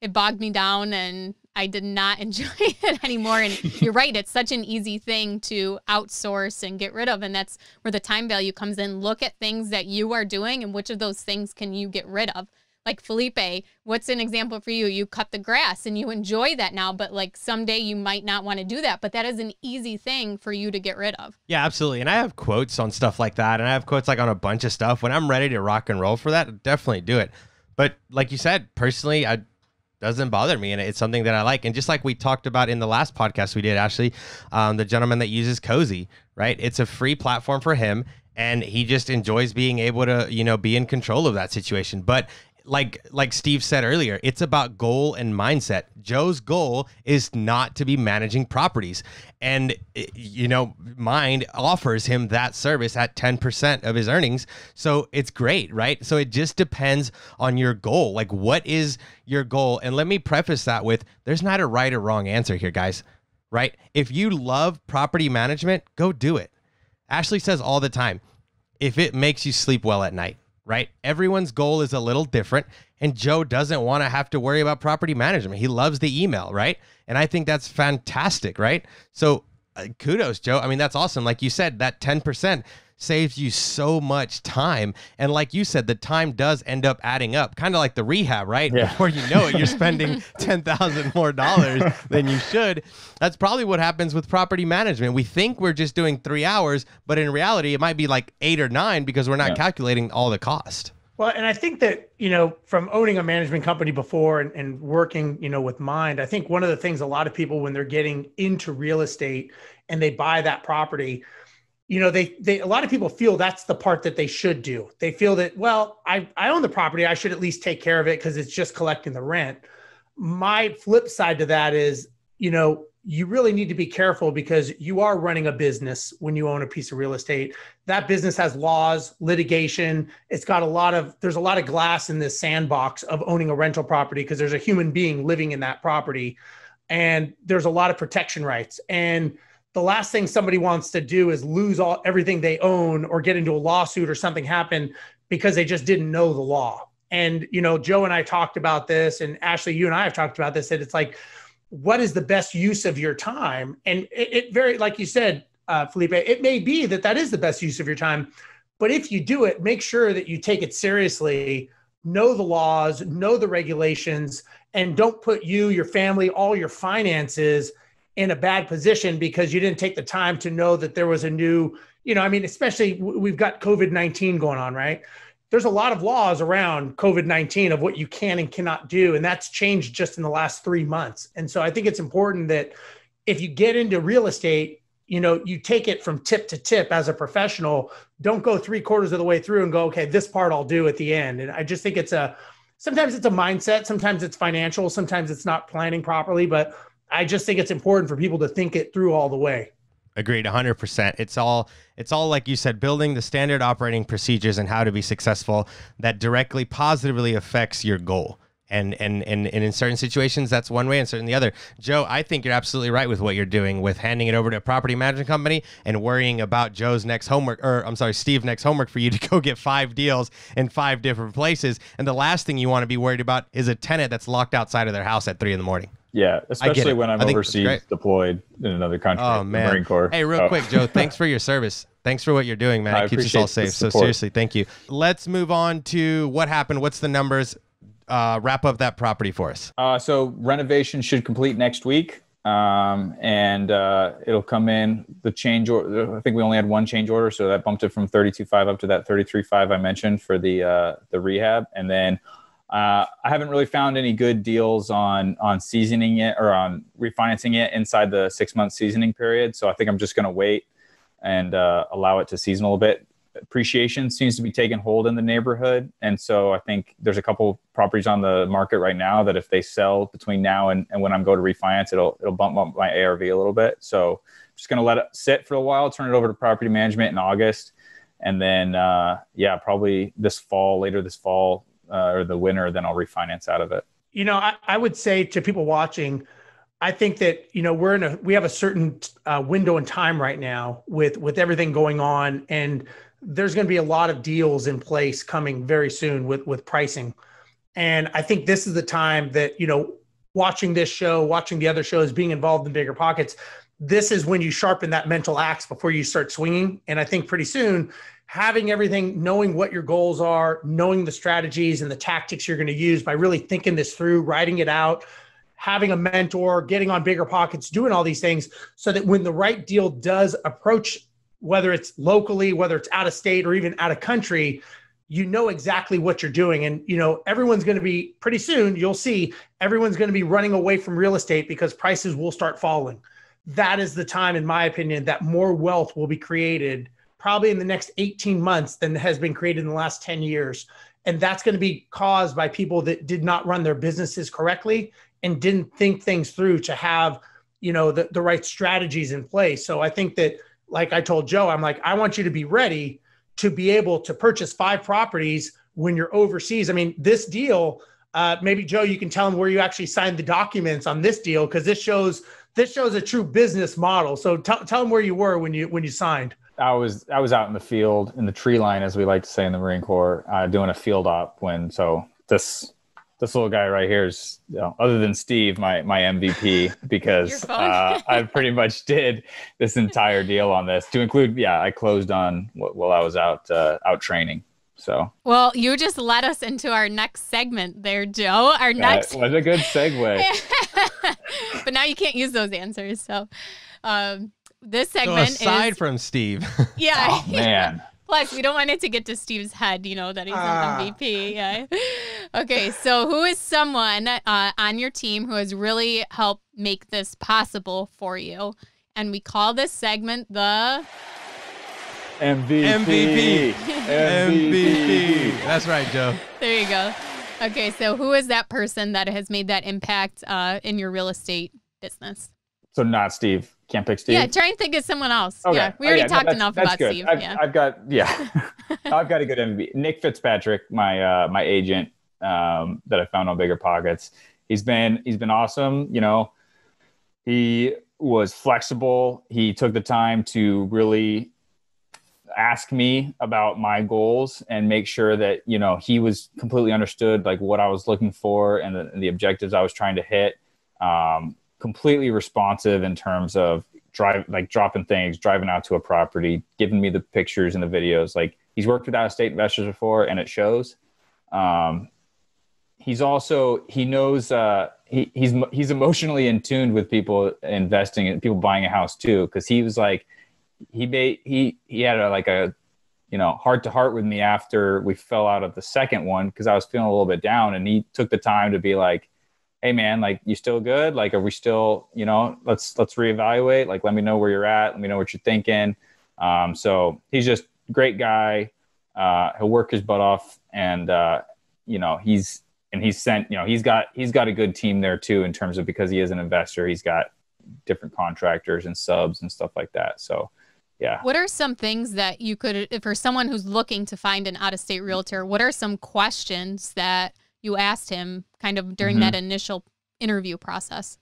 it bogged me down and I did not enjoy it anymore. And you're right, it's such an easy thing to outsource and get rid of. And that's where the time value comes in. Look at things that you are doing and which of those things can you get rid of. Like Felipe, what's an example for you? You cut the grass and you enjoy that now, but like someday you might not want to do that. But that is an easy thing for you to get rid of. Yeah, absolutely. And I have quotes on stuff like that. And I have quotes like on a bunch of stuff. When I'm ready to rock and roll for that, definitely do it. But like you said, personally, I doesn't bother me and it's something that I like. And just like we talked about in the last podcast we did, Ashley, um, the gentleman that uses Cozy, right? It's a free platform for him and he just enjoys being able to, you know, be in control of that situation. But like like Steve said earlier, it's about goal and mindset. Joe's goal is not to be managing properties. And eh, you know, Mynd offers him that service at 10% of his earnings. So it's great, right? So it just depends on your goal. Like what is your goal? And let me preface that with there's not a right or wrong answer here, guys. Right? If you love property management, go do it. Ashley says all the time, if it makes you sleep well at night right? Everyone's goal is a little different. And Joe doesn't want to have to worry about property management. He loves the email, right? And I think that's fantastic, right? So uh, kudos, Joe. I mean, that's awesome. Like you said, that 10%, saves you so much time. And like you said, the time does end up adding up, kind of like the rehab, right? Yeah. Before you know it, you're spending ten thousand more dollars than you should. That's probably what happens with property management. We think we're just doing three hours, but in reality, it might be like eight or nine because we're not yeah. calculating all the cost. Well, and I think that, you know, from owning a management company before and, and working, you know, with Mynd, I think one of the things a lot of people when they're getting into real estate and they buy that property, you know, they they a lot of people feel that's the part that they should do. They feel that, well, I, I own the property, I should at least take care of it because it's just collecting the rent. My flip side to that is, you know, you really need to be careful because you are running a business when you own a piece of real estate. That business has laws, litigation. It's got a lot of, there's a lot of glass in this sandbox of owning a rental property because there's a human being living in that property. And there's a lot of protection rights. And the last thing somebody wants to do is lose all everything they own or get into a lawsuit or something happen because they just didn't know the law. And, you know, Joe and I talked about this, and Ashley, you and I have talked about this, that it's like, what is the best use of your time? And it, it very, like you said, uh, Felipe, it may be that that is the best use of your time. But if you do it, make sure that you take it seriously, know the laws, know the regulations, and don't put you, your family, all your finances in a bad position because you didn't take the time to know that there was a new, you know, I mean, especially we've got COVID 19 going on, right? there's a lot of laws around COVID 19 of what you can and cannot do. And that's changed just in the last three months. And so I think it's important that if you get into real estate, you know, you take it from tip to tip as a professional. Don't go three quarters of the way through and go, okay, this part I'll do at the end. And I just think it's a sometimes it's a mindset, sometimes it's financial, sometimes it's not planning properly. But I just think it's important for people to think it through all the way. Agreed, 100%. It's all it's all like you said building the standard operating procedures and how to be successful that directly positively affects your goal. And, and and and in certain situations that's one way and certain the other. Joe, I think you're absolutely right with what you're doing with handing it over to a property management company and worrying about Joe's next homework or I'm sorry, Steve next homework for you to go get five deals in five different places. And the last thing you want to be worried about is a tenant that's locked outside of their house at three in the morning. Yeah, especially when I'm overseas deployed in another country. Oh man, Marine Corps. Hey, real oh. quick, Joe. Thanks for your service. Thanks for what you're doing, man. I It keeps us all safe. So seriously, thank you. Let's move on to what happened. What's the numbers? Uh, wrap up that property for us. Uh, so renovation should complete next week, um, and uh, it'll come in the change order. I think we only had one change order, so that bumped it from 32.5 up to that 33.5 I mentioned for the uh, the rehab, and then. Uh, I haven't really found any good deals on on seasoning it or on refinancing it inside the six month seasoning period. So I think I'm just going to wait and uh, allow it to season a little bit. Appreciation seems to be taking hold in the neighborhood, and so I think there's a couple properties on the market right now that if they sell between now and, and when I'm going to refinance, it'll it'll bump up my ARV a little bit. So I'm just going to let it sit for a while, turn it over to property management in August, and then uh, yeah, probably this fall, later this fall uh, or the winner, then I'll refinance out of it. You know, I, I would say to people watching, I think that you know we're in a we have a certain uh, window in time right now with with everything going on, and there's going to be a lot of deals in place coming very soon with with pricing, and I think this is the time that you know watching this show, watching the other shows, being involved in bigger pockets. This is when you sharpen that mental axe before you start swinging, and I think pretty soon having everything, knowing what your goals are, knowing the strategies and the tactics you're going to use by really thinking this through, writing it out, having a mentor, getting on bigger pockets, doing all these things so that when the right deal does approach, whether it's locally, whether it's out of state or even out of country, you know exactly what you're doing. And, you know, everyone's going to be pretty soon, you'll see everyone's going to be running away from real estate because prices will start falling. That is the time, in my opinion, that more wealth will be created probably in the next 18 months than has been created in the last 10 years. And that's going to be caused by people that did not run their businesses correctly and didn't think things through to have, you know, the, the right strategies in place. So I think that, like I told Joe, I'm like, I want you to be ready to be able to purchase five properties when you're overseas. I mean, this deal, uh, maybe Joe, you can tell them where you actually signed the documents on this deal because this shows this shows a true business model. So tell tell them where you were when you when you signed. I was I was out in the field in the tree line, as we like to say in the Marine Corps, uh, doing a field op. When so this this little guy right here is, you know, other than Steve, my my MVP because uh, I pretty much did this entire deal on this to include. Yeah, I closed on while I was out uh, out training. So Well, you just led us into our next segment there, Joe. Our next that was a good segue. but now you can't use those answers. So um, this So segment aside is from Steve, yeah. oh man, Plus, we don't want it to get to Steve's head, you know, that he's Ah. an MVP. Yeah. Okay, so who is someone uh, on your team who has really helped make this possible for you? And we call this segment the MVP. MVP. That's right, Joe. There you go. Okay, so who is that person that has made that impact uh, in your real estate business? So not Steve. Can't pick Steve. Yeah, try and think of someone else. Okay. Yeah, we Oh, already talked enough about good. Steve. I've, yeah. I've got yeah, I've got a good MVP. Nick Fitzpatrick, my uh, my agent um, that I found on Bigger Pockets. He's been he's been awesome. You know, he was flexible. He took the time to really ask me about my goals and make sure that you know he was completely understood like what I was looking for and the, and the objectives I was trying to hit. Um, completely responsive in terms of drive like dropping things, driving out to a property, giving me the pictures and the videos. Like he's worked with out of state investors before, and it shows. Um, he's also he knows uh, he, he's he's emotionally in tune with people investing and people buying a house too because he was like he made he he had a, like a you know heart to heart with me after we fell out of the second one because I was feeling a little bit down and he took the time to be like hey man like you still good? Like are we still you know let's let's reevaluate. Like let me know where you're at. Let me know what you're thinking. Um, so he's just great guy. Uh, he'll work his butt off and uh, you know he's and he's sent you know he's got he's got a good team there too in terms of because he is an investor he's got different contractors and subs and stuff like that. So yeah. What are some things that you could, for someone who's looking to find an out of state realtor, what are some questions that you asked him kind of during Mhm. that initial interview process?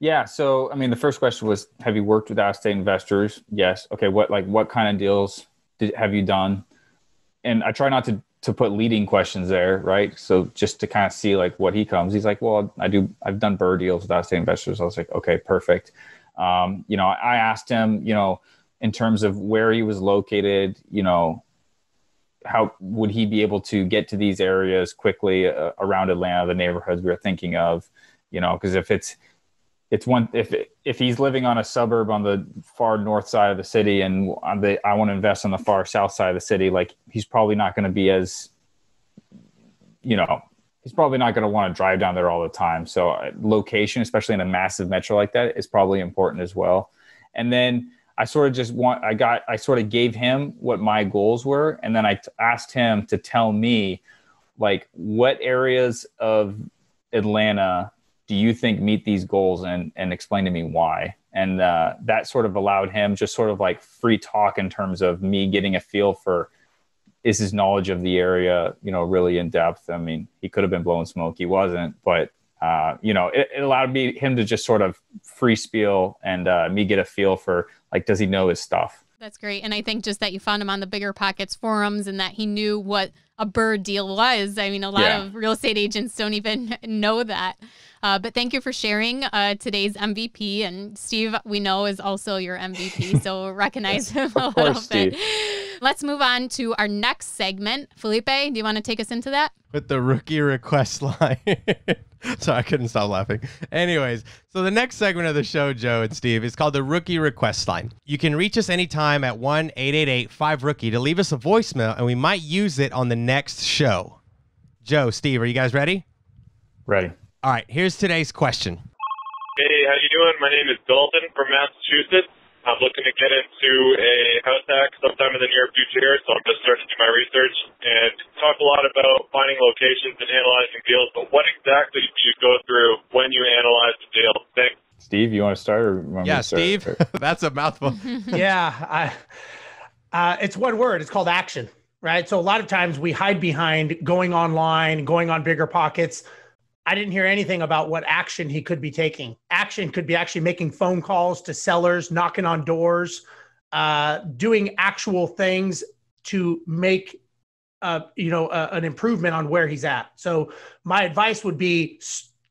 Yeah. So, I mean, the first question was, have you worked with out-of-state investors? Yes. Okay. What like what kind of deals did, have you done? And I try not to to put leading questions there, right? So just to kind of see like what he comes. He's like, well, I do. I've done BRRRR deals with out-of-state investors. I was like, okay, perfect. Um, you know, I asked him, you know, in terms of where he was located, you know, how would he be able to get to these areas quickly uh, around Atlanta, the neighborhoods we are thinking of, you know, because if it's it's one if if he's living on a suburb on the far north side of the city and the I want to invest on the far south side of the city, like he's probably not going to be as you know he's probably not going to want to drive down there all the time. So uh, location, especially in a massive metro like that, is probably important as well. And then I sort of just want I got I sort of gave him what my goals were, and then I t- asked him to tell me like what areas of Atlanta do you think meet these goals and and explain to me why? And uh, that sort of allowed him just sort of like free talk in terms of me getting a feel for is his knowledge of the area you know really in depth? I mean he could have been blowing smoke he wasn't but uh, you know it, it allowed me him to just sort of free spiel and uh, me get a feel for like does he know his stuff That's great. And I think just that you found him on the Bigger Pockets forums and that he knew what a BRRRR deal was. I mean, a lot Yeah. of real estate agents don't even know that. Uh, but thank you for sharing uh, today's MVP. And Steve, we know, is also your MVP. So recognize him a little course, bit. Steve. Let's move on to our next segment. Felipe, do you want to take us into that? with the rookie request line. Sorry, I couldn't stop laughing. Anyways, so the next segment of the show, Joe and Steve, is called the rookie request line. You can reach us anytime at 1 888 5 Rookie to leave us a voicemail, and we might use it on the next show. Joe, Steve, are you guys ready? ready All right, here's today's question. Hey, how you doing? My name is Dalton from Massachusetts. I'm looking to get into a house hack sometime in the near future so I'm just starting to do my research and talk a lot about finding locations and analyzing deals. But what exactly do you go through when you analyze the deal? Thanks. steve you want to start or want Yeah, to start? Steve, that's a mouthful. yeah, I, uh, it's one word. It's called action, right? So a lot of times we hide behind going online, going on bigger pockets. I didn't hear anything about what action he could be taking. Action could be actually making phone calls to sellers, knocking on doors, uh, doing actual things to make uh, you know uh, an improvement on where he's at. So my advice would be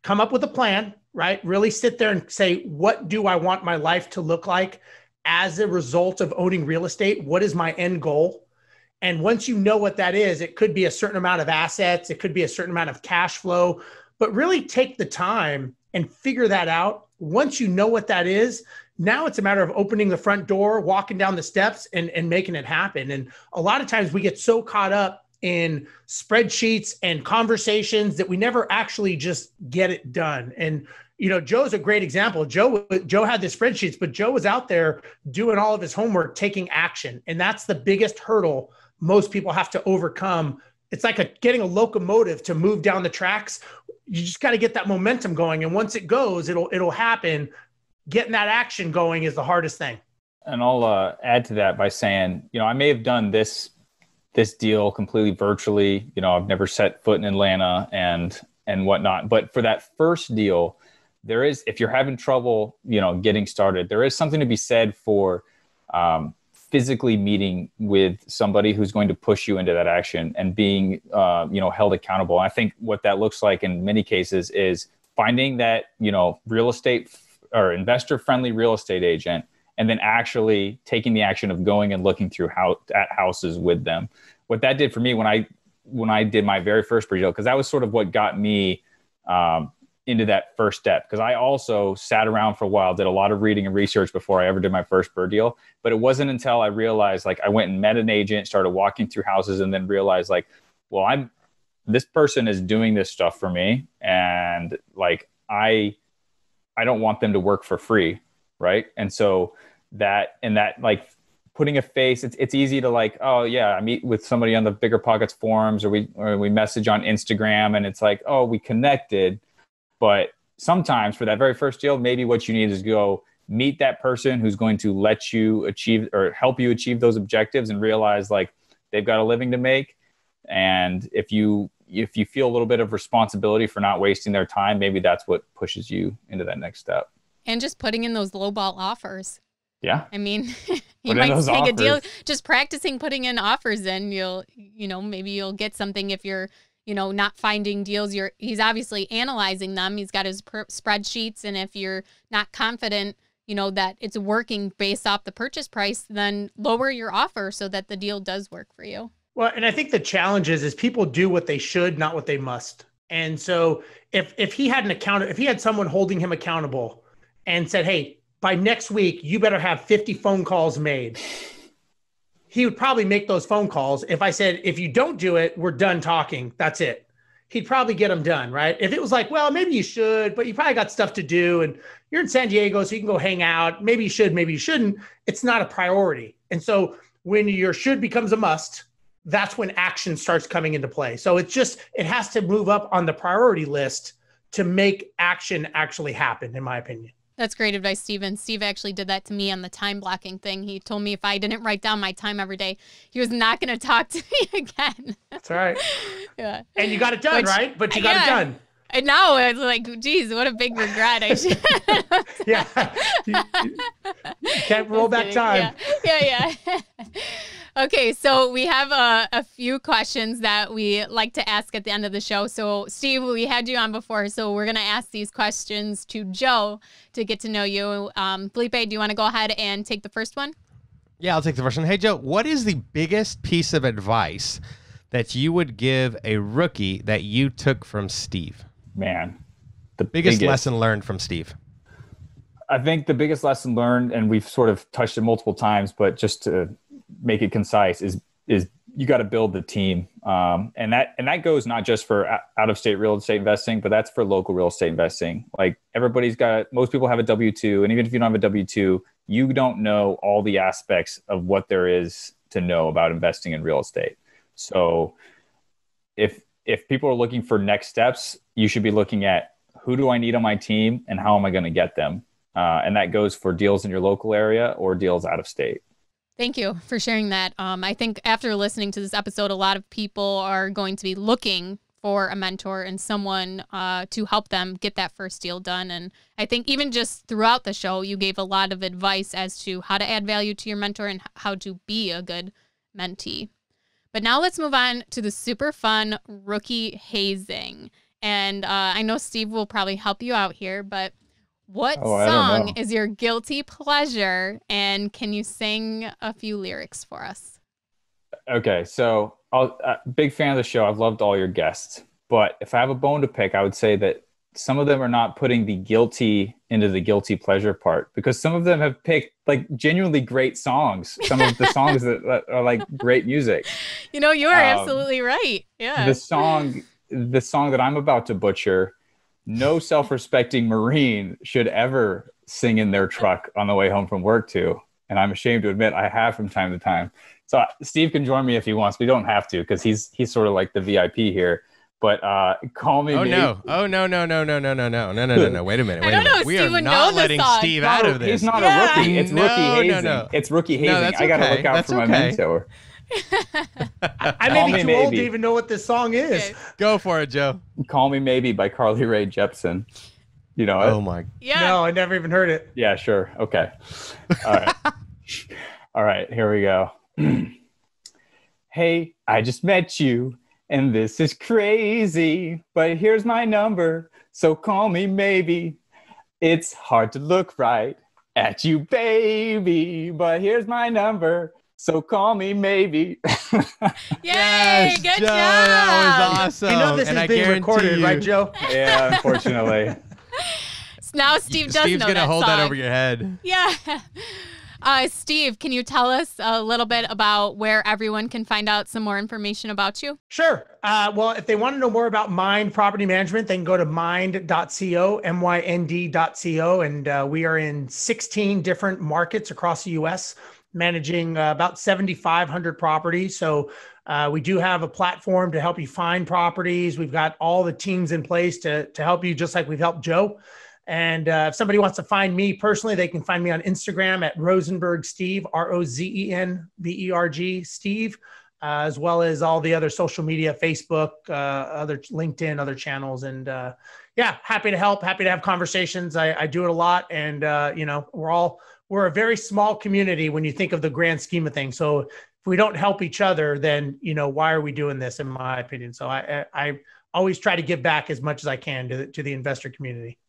come up with a plan, right? Really sit there and say, what do I want my life to look like as a result of owning real estate? What is my end goal? And once you know what that is, it could be a certain amount of assets, it could be a certain amount of cash flow, but really take the time and figure that out. Once you know what that is, Now it's a matter of opening the front door, walking down the steps, and, and making it happen. And a lot of times we get so caught up in spreadsheets and conversations that we never actually just get it done. And you know, Joe's a great example. Joe Joe had the spreadsheets, but Joe was out there doing all of his homework, taking action, and that's the biggest hurdle most people have to overcome. It's like a, getting a locomotive to move down the tracks. You just got to get that momentum going, and once it goes, it'll it'll happen. Getting that action going is the hardest thing. And I'll uh, add to that by saying, you know, I may have done this this deal completely virtually. You know, I've never set foot in Atlanta and and whatnot. But for that first deal, there is if you're having trouble you know getting started there is something to be said for um, physically meeting with somebody who's going to push you into that action and being uh, you know held accountable. I think what that looks like in many cases is finding that you know real estate f- or investor friendly real estate agent and then actually taking the action of going and looking through how at houses with them. What that did for me when i when i did my very first pre-deal because that was sort of what got me um, into that first step because I also sat around for a while, did a lot of reading and research before I ever did my first BRRRR deal. But it wasn't until I realized like I went and met an agent, started walking through houses, and then realized like, well, I'm this person is doing this stuff for me, and like I I don't want them to work for free, right? And so that and that like putting a face it's, it's easy to like oh yeah i meet with somebody on the bigger pockets forums or we or we message on instagram and it's like oh we connected but sometimes for that very first deal, maybe what you need is go meet that person who's going to let you achieve or help you achieve those objectives and realize like they've got a living to make. And if you if you feel a little bit of responsibility for not wasting their time, maybe that's what pushes you into that next step. And just putting in those lowball offers. Yeah. I mean, you might take offers. a deal just practicing putting in offers in you'll you know, maybe you'll get something if you're you know, not finding deals. You're he's obviously analyzing them. He's got his per- spreadsheets, and if you're not confident, you know that it's working based off the purchase price, then lower your offer so that the deal does work for you. Well, and I think the challenge is is people do what they should, not what they must. And so if if he had an account, if he had someone holding him accountable and said, "Hey, by next week, you better have 50 phone calls made." He would probably make those phone calls. If I said, if you don't do it, we're done talking. That's it. He'd probably get them done, right? If it was like, well, maybe you should, but you probably got stuff to do and you're in San Diego, so you can go hang out. Maybe you should, maybe you shouldn't. It's not a priority. And so when your should becomes a must, that's when action starts coming into play. So it's just, it has to move up on the priority list to make action actually happen, in my opinion. That's great advice, Steven. Steve actually did that to me on the time blocking thing. He told me if I didn't write down my time every day, he was not going to talk to me again. That's right. yeah. And you got it done, Which, right? But you got yeah. it done. And now it's like, geez, what a big regret. I should. yeah. You, you can't roll back time. Yeah, yeah. yeah. Okay, so we have a, a few questions that we like to ask at the end of the show. So, Steve, we had you on before, so we're going to ask these questions to Joe to get to know you. Um, Felipe, do you want to go ahead and take the first one? Yeah, I'll take the first one. Hey, Joe, what is the biggest piece of advice that you would give a rookie that you took from Steve? Man, the biggest, biggest lesson learned from Steve. I think the biggest lesson learned, and we've sort of touched it multiple times, but just to make it concise is is you got to build the team. Um, and that and that goes not just for out of state real estate investing but that's for local real estate investing. Like everybody's got most people have a w2 and even if you don't have a w2 you don't know all the aspects of what there is to know about investing in real estate. So if if people are looking for next steps you should be looking at who do i need on my team and how am i going to get them uh, and that goes for deals in your local area or deals out of state Thank you for sharing that. Um, I think after listening to this episode, a lot of people are going to be looking for a mentor and someone uh, to help them get that first deal done. And I think even just throughout the show, you gave a lot of advice as to how to add value to your mentor and how to be a good mentee. But now let's move on to the super fun rookie hazing. And uh, I know Steve will probably help you out here, but what oh, song is your guilty pleasure? And can you sing a few lyrics for us? Okay, so i uh, big fan of the show. I've loved all your guests, but if I have a bone to pick, I would say that some of them are not putting the guilty into the guilty pleasure part because some of them have picked like genuinely great songs. Some of the songs that, are like great music. You know, you are Um, absolutely right. Yeah. The song, the song that I'm about to butcher, no self-respecting Marine should ever sing in their truck on the way home from work to. And I'm ashamed to admit I have from time to time. So uh, Steve can join me if he wants. We don't have to because he's he's sort of like the VIP here. But uh, call me. Oh maybe- no! Oh no! No! No! No! No! No! No! No! No! No! Wait a minute! I don't a minute. know, we Steve are would not the letting. Steve No, out of this. He's not Yeah. a rookie. It's No, rookie no, hazing. no. It's rookie hazing. that's I got to look out That's for my okay. mentor. I Call may be me too old to even know what this song is. Okay. Go for it, Joe. Call Me Maybe by Carly Rae Jepsen. You know it? Oh my! yeah. No, I never even heard it. Yeah, sure. Okay. All right. All right, here we go. hey, I just met you, and this is crazy, but here's my number, so call me maybe. It's hard to look right at you, baby, but here's my number, so call me maybe. Yay. Yes, good Joe, job. That was awesome. you know this and is I being recorded, you, right, Joe? yeah, unfortunately. Now Steve does Steve's know gonna that hold song. that over your head. Yeah. Uh, Steve, can you tell us a little bit about where everyone can find out some more information about you? Sure. Uh, well, if they want to know more about Mynd Property Management, they can go to mynd.co, M-Y-N-D.co. And uh, we are in 16 different markets across the U.S., managing uh, about 7,500 properties. So uh, we do have a platform to help you find properties. We've got all the teams in place to, to help you, just like we've helped Joe. And uh, if somebody wants to find me personally, they can find me on Instagram at Rozenberg Steve, R O Z E N B E R G Steve, uh, as well as all the other social media, Facebook, uh, other LinkedIn, other channels. And uh, yeah, happy to help, happy to have conversations. I, I do it a lot. And, uh, you know, we're all, we're a very small community when you think of the grand scheme of things. So if we don't help each other, then, you know, why are we doing this, in my opinion? So I, I, I always try to give back as much as I can to, to the investor community.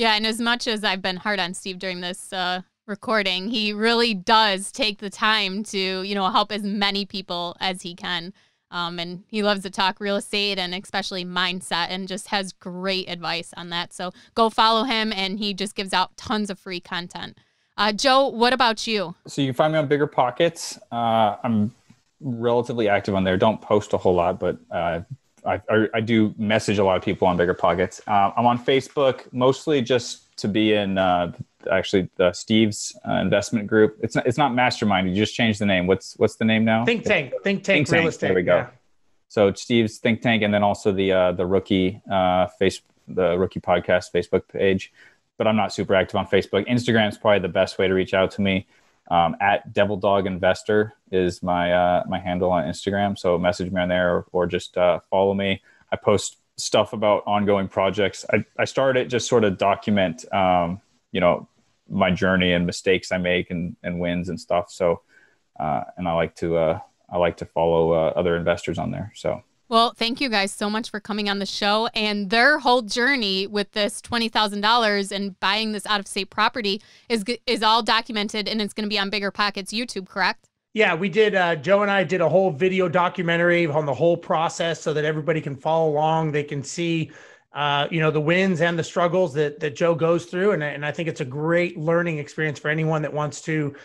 Yeah, and as much as I've been hard on Steve during this uh, recording, he really does take the time to, you know, help as many people as he can. Um, and he loves to talk real estate and especially mindset and just has great advice on that. So go follow him, and he just gives out tons of free content. Uh, Joe, what about you? so you can find me on Bigger Pockets. Uh, I'm relatively active on there. Don't post a whole lot, but uh, I, I, I do message a lot of people on Bigger Pockets. Uh, I'm on Facebook mostly just to be in uh, actually the Steve's uh, investment group. It's not, it's not Mastermind. You just changed the name. What's what's the name now? Think tank, think tank, Think real Tank, estate. there we go. yeah. So Steve's think tank, and then also the uh, the rookie uh, face the rookie podcast Facebook page. But I'm not super active on Facebook. Instagram is probably the best way to reach out to me. Um, at Devil Dog Investor is my uh, my handle on Instagram. So message me on there or, just uh, follow me. I post stuff about ongoing projects. I, I started just sort of document, um, you know, my journey and mistakes I make and, and wins and stuff. So, uh, and I like to uh, I like to follow uh, other investors on there. So Well, thank you guys so much for coming on the show and their whole journey with this twenty thousand dollars and buying this out of state property is is all documented and it's going to be on Bigger Pockets YouTube, correct? Yeah, we did. Uh, Joe and I did a whole video documentary on the whole process so that everybody can follow along. They can see, uh, you know, the wins and the struggles that that Joe goes through, and and I think it's a great learning experience for anyone that wants to,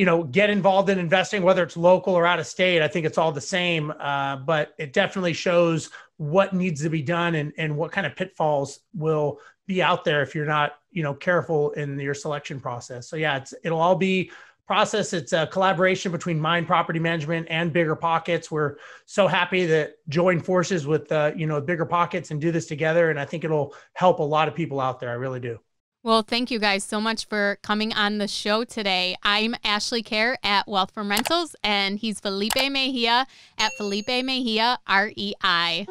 you know, get involved in investing, whether it's local or out of state. I think it's all the same, uh, but it definitely shows what needs to be done and and what kind of pitfalls will be out there if you're not, you know, careful in your selection process. So yeah, it's it'll all be process. It's a collaboration between Mynd Property Management and Bigger Pockets. We're so happy that join forces with uh, you know Bigger Pockets and do this together, and I think it'll help a lot of people out there. I really do. Well, thank you guys so much for coming on the show today. I'm Ashley Kehr at Wealth from Rentals, and he's Felipe Mejia at Felipe Mejia REI.